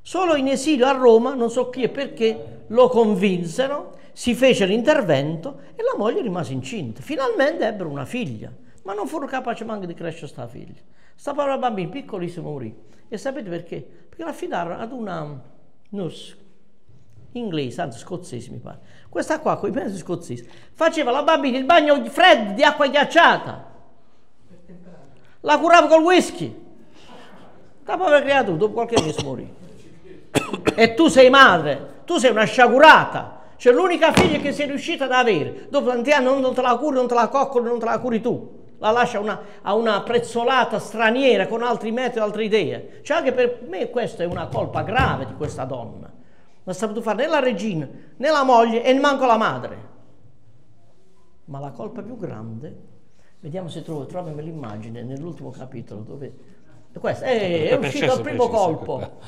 Solo in esilio a Roma, non so chi e perché, lo convinsero, si fece l'intervento e la moglie rimase incinta. Finalmente ebbero una figlia, ma non furono capaci neanche di crescere sta figlia. Sta povera bambina piccolissima morì. E sapete perché? Perché l'affidarono ad una nurse inglese, anzi scozzese mi pare. Questa qua, con i pensi scozzesi, faceva la bambina il bagno freddo di acqua ghiacciata. La curava col whisky. La povera creatura, dopo qualche mese morì. e tu sei madre, tu sei una sciagurata. Cioè l'unica figlia che sei riuscita ad avere, dopo tanti anni non te la curi, non te la coccoli, non te la curi tu. La lascia una, a una prezzolata straniera con altri metodi, altre idee. Cioè anche per me questa è una colpa grave di questa donna non ha saputo fare né la regina né la moglie e manco la madre. Ma la colpa più grande, vediamo se trovo, trovami l'immagine nell'ultimo capitolo dove questo è, è uscito il primo colpo.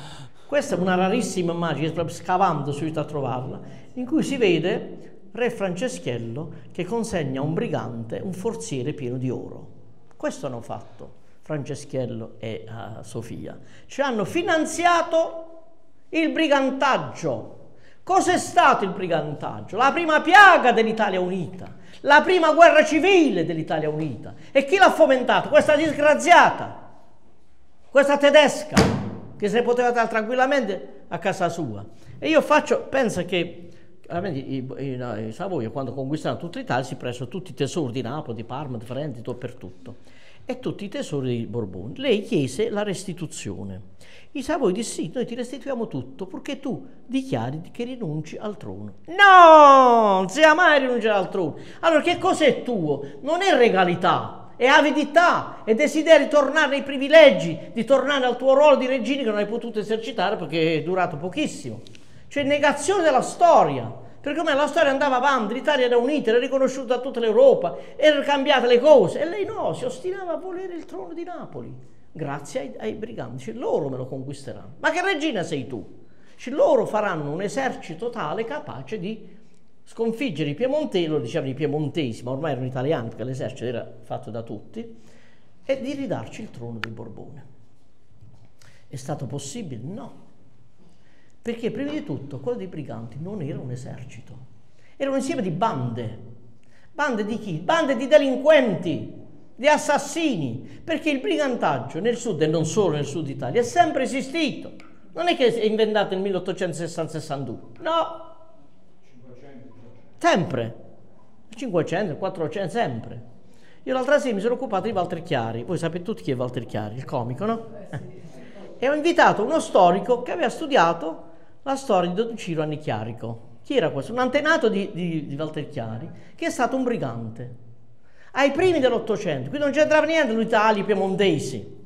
Questa è una rarissima immagine, proprio scavando subito a trovarla, in cui si vede Re Franceschiello che consegna a un brigante un forziere pieno di oro. Questo hanno fatto Franceschiello e uh, Sofia. Ci hanno finanziato il brigantaggio. Cos'è stato il brigantaggio? La prima piaga dell'Italia Unita, la prima guerra civile dell'Italia Unita. E chi l'ha fomentato? Questa disgraziata, questa tedesca, che se ne poteva andare tranquillamente a casa sua. E io faccio, penso che i, i, i, i Savoia quando conquistarono tutta l'Italia si presero tutti i tesori di Napoli, di Parma, di Firenze, dappertutto e tutti i tesori dei Borboni. Lei chiese la restituzione. I Savoy disse sì, noi ti restituiamo tutto purché tu dichiari che rinunci al trono. No, non sia mai rinunciare al trono. Allora che cos'è tuo? Non è regalità, è avidità, è desiderio di tornare ai privilegi, di tornare al tuo ruolo di regina che non hai potuto esercitare perché è durato pochissimo. Cioè negazione della storia. Per come la storia andava avanti, l'Italia era unita, era riconosciuta da tutta l'Europa, erano cambiate le cose e lei no, si ostinava a volere il trono di Napoli, grazie ai, ai briganti. Dice, loro me lo conquisteranno. Ma che regina sei tu? Dice, loro faranno un esercito tale capace di sconfiggere i piemontesi, lo dicevano i piemontesi, ma ormai erano italiani perché l'esercito era fatto da tutti, e di ridarci il trono di Borbone. È stato possibile? No. Perché prima di tutto quello dei briganti non era un esercito, era un insieme di bande. Bande di chi? Bande di delinquenti, di assassini, perché il brigantaggio nel sud e non solo nel sud Italia è sempre esistito. Non è che è inventato nel 1860-62, no. Sempre. 500, 400, sempre. Io l'altra sera mi sono occupato di Walter Chiari. Voi sapete tutti chi è Walter Chiari, il comico, no? E ho invitato uno storico che aveva studiato la storia di Don Ciro Annichiarico. Chi era questo? Un antenato di, di, di Walter Chiari, che è stato un brigante. Ai primi dell'Ottocento, qui non c'entrava niente l'Italia, piemontesi.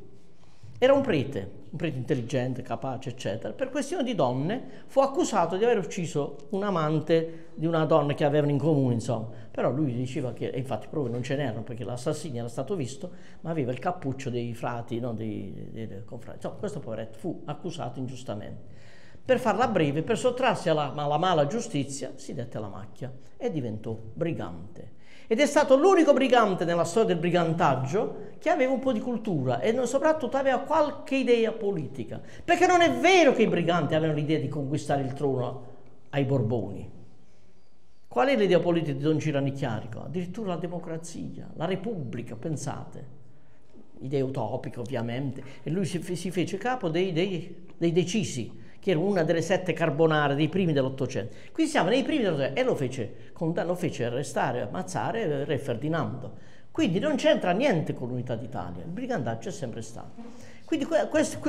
Era un prete, un prete intelligente, capace, eccetera. Per questione di donne fu accusato di aver ucciso un amante di una donna che avevano in comune, insomma. Però lui diceva che, e infatti prove non ce n'erano perché l'assassino era stato visto, ma aveva il cappuccio dei frati, non dei, dei, dei confrati. Insomma, questo poveretto fu accusato ingiustamente. Per farla breve, per sottrarsi alla, alla mala giustizia, si dette alla macchia e diventò brigante. Ed è stato l'unico brigante nella storia del brigantaggio che aveva un po' di cultura e soprattutto aveva qualche idea politica. Perché non è vero che i briganti avevano l'idea di conquistare il trono ai Borboni. Qual è l'idea politica di Don Girani Chiarico? Addirittura la democrazia, la repubblica, pensate. Idea utopica ovviamente. E lui si, si fece capo dei, dei, dei decisi che era una delle sette carbonare dei primi dell'Ottocento. Qui siamo nei primi dell'Ottocento e lo fece, lo fece arrestare, ammazzare Re Ferdinando. Quindi non c'entra niente con l'unità d'Italia, il brigandaggio è sempre stato. Quindi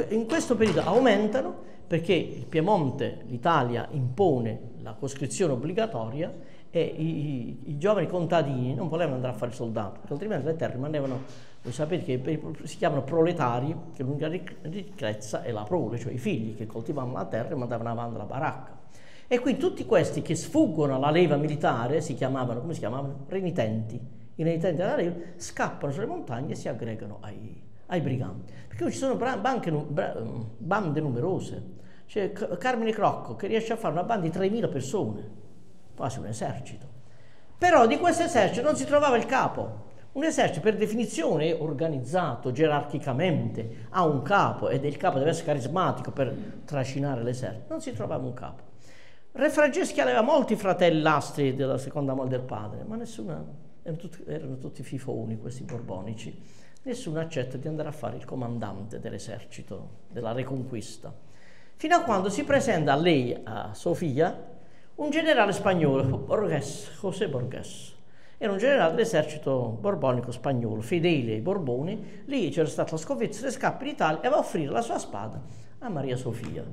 in questo periodo aumentano perché il Piemonte, l'Italia impone la coscrizione obbligatoria e i, i, i, giovani contadini non volevano andare a fare soldato, perché altrimenti le terre rimanevano, voi sapete che si chiamano proletari, che l'unica ricchezza è la prole, cioè i figli che coltivavano la terra e mandavano avanti la baracca. E quindi tutti questi che sfuggono alla leva militare si chiamavano, come si chiamavano? Renitenti. I renitenti della leva scappano sulle montagne e si aggregano ai, ai briganti. Perché ci sono banche, bande numerose. C'è Carmine Crocco che riesce a fare una banda di 3.000 persone, quasi un esercito. Però di questo esercito non si trovava il capo. Un esercito per definizione è organizzato gerarchicamente, ha un capo ed il capo deve essere carismatico per trascinare l'esercito. Non si trovava un capo. Re Franceschi aveva molti fratellastri della seconda moglie del padre, ma nessuna, erano tutti, erano tutti fifoni questi borbonici. Nessuno accetta di andare a fare il comandante dell'esercito, della reconquista. Fino a quando si presenta a lei, a Sofia, un generale spagnolo, Borges, José Borges. Era un generale dell'esercito borbonico spagnolo, fedele ai Borboni. Lì c'era stata la sconfitta, scappa in Italia e va a offrire la sua spada a Maria Sofia.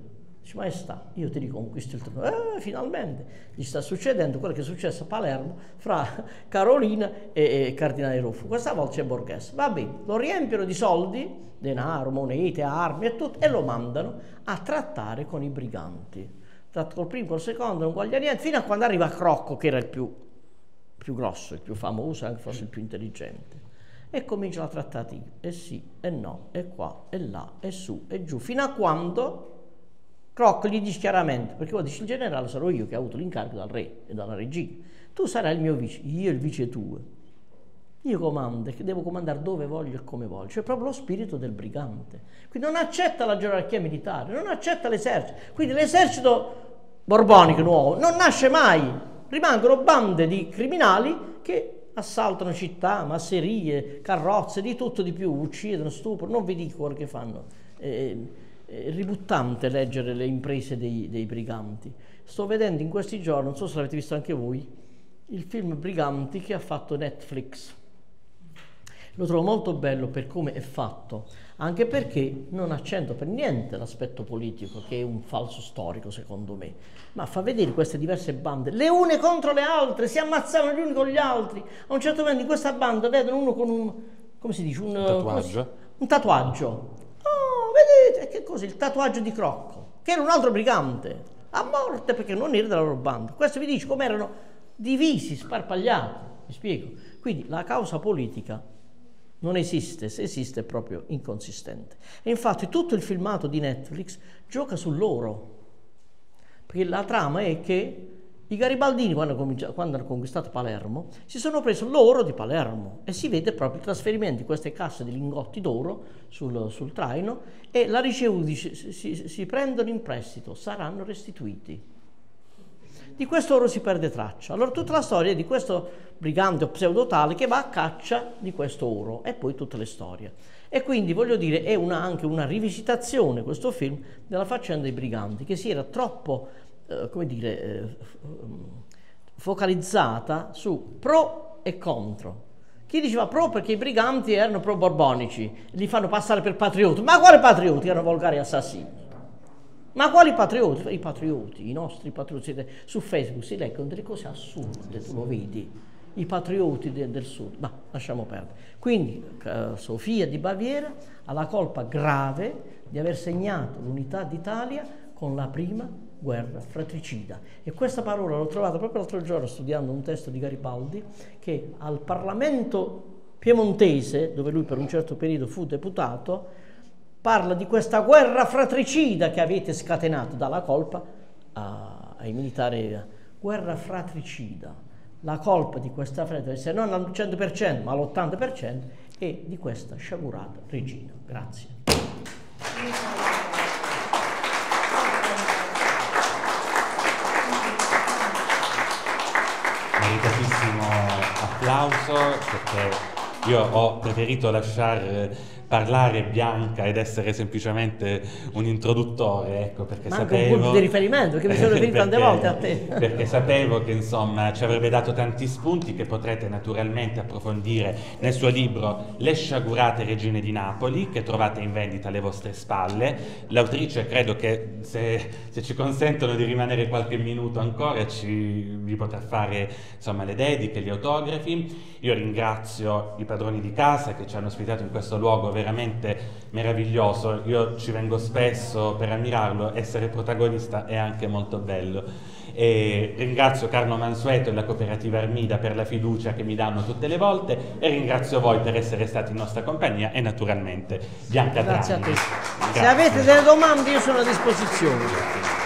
Dice, maestà, io ti riconquisto il trono. Eh, finalmente gli sta succedendo quello che è successo a Palermo fra Carolina e, e Cardinale Ruffo. Questa volta c'è Borghese. Va bene, lo riempiono di soldi, denaro, monete, armi e tutto, e lo mandano a trattare con i briganti. Tratta col primo, col secondo, non voglio niente, fino a quando arriva Crocco, che era il più, più grosso, il più famoso, anche forse il più intelligente. E cominciano a trattare, e sì, e no, e qua, e là, e su, e giù, fino a quando Croc gli dice chiaramente, perché poi dice il generale sarò io che ho avuto l'incarico dal re e dalla regina, tu sarai il mio vice, io il vice tuo. Io comando, che devo comandare dove voglio e come voglio, cioè proprio lo spirito del brigante. Quindi non accetta la gerarchia militare, non accetta l'esercito. Quindi l'esercito borbonico nuovo non nasce mai, rimangono bande di criminali che assaltano città, masserie, carrozze, di tutto di più, uccidono, stuprano, non vi dico quello che fanno. Eh, è ributtante leggere le imprese dei, dei, briganti. Sto vedendo in questi giorni, non so se l'avete visto anche voi, il film Briganti che ha fatto Netflix. Lo trovo molto bello per come è fatto, anche perché non accento per niente l'aspetto politico, che è un falso storico secondo me, ma fa vedere queste diverse bande, le une contro le altre, si ammazzavano gli uni con gli altri. A un certo momento in questa banda vedono uno con un, come si dice, un, un tatuaggio. Un tatuaggio vedete che cos'è il tatuaggio di Crocco, che era un altro brigante, a morte perché non era della loro banda. Questo vi dice come erano divisi, sparpagliati, mi spiego. Quindi la causa politica non esiste, se esiste è proprio inconsistente. E infatti tutto il filmato di Netflix gioca su loro, perché la trama è che i garibaldini, quando, quando, hanno conquistato Palermo, si sono presi l'oro di Palermo e si vede proprio il trasferimento di queste casse di lingotti d'oro sul, sul traino e la ricevuti si, si, si prendono in prestito, saranno restituiti. Di questo oro si perde traccia. Allora tutta la storia è di questo brigante o pseudotale che va a caccia di questo oro e poi tutte le storie. E quindi voglio dire, è una, anche una rivisitazione questo film della faccenda dei briganti che si era troppo eh, come dire, eh, focalizzata su pro e contro. Chi diceva pro perché i briganti erano pro borbonici, li fanno passare per patrioti. Ma quali patrioti? Erano volgari assassini. Ma quali patrioti? I patrioti, i nostri patrioti. Su Facebook si leggono delle cose assurde, tu lo vedi. I patrioti de, del sud. Ma lasciamo perdere. Quindi uh, Sofia di Baviera ha la colpa grave di aver segnato l'unità d'Italia con la prima guerra fratricida. E questa parola l'ho trovata proprio l'altro giorno studiando un testo di Garibaldi che al Parlamento piemontese, dove lui per un certo periodo fu deputato, parla di questa guerra fratricida che avete scatenato, dalla colpa a, ai militari, guerra fratricida. La colpa di questa fratricida, non al 100% ma all'80%, è di questa sciagurata regina. Grazie. meritatissimo applauso perché io ho preferito lasciare parlare Bianca ed essere semplicemente un introduttore, ecco, perché Ma anche sapevo... un punto di riferimento, che mi sono riferito tante volte a te. Perché sapevo che insomma ci avrebbe dato tanti spunti che potrete naturalmente approfondire nel suo libro Le sciagurate regine di Napoli, che trovate in vendita alle vostre spalle. L'autrice credo che se, se ci consentono di rimanere qualche minuto ancora ci, vi potrà fare insomma le dediche, gli autografi. Io ringrazio i padroni di casa che ci hanno ospitato in questo luogo veramente meraviglioso. Io ci vengo spesso per ammirarlo, essere protagonista è anche molto bello. E ringrazio Carlo Mansueto e la cooperativa Armida per la fiducia che mi danno tutte le volte e ringrazio voi per essere stati in nostra compagnia e naturalmente Bianca Grazie a te. Se Grazie. avete delle domande io sono a disposizione.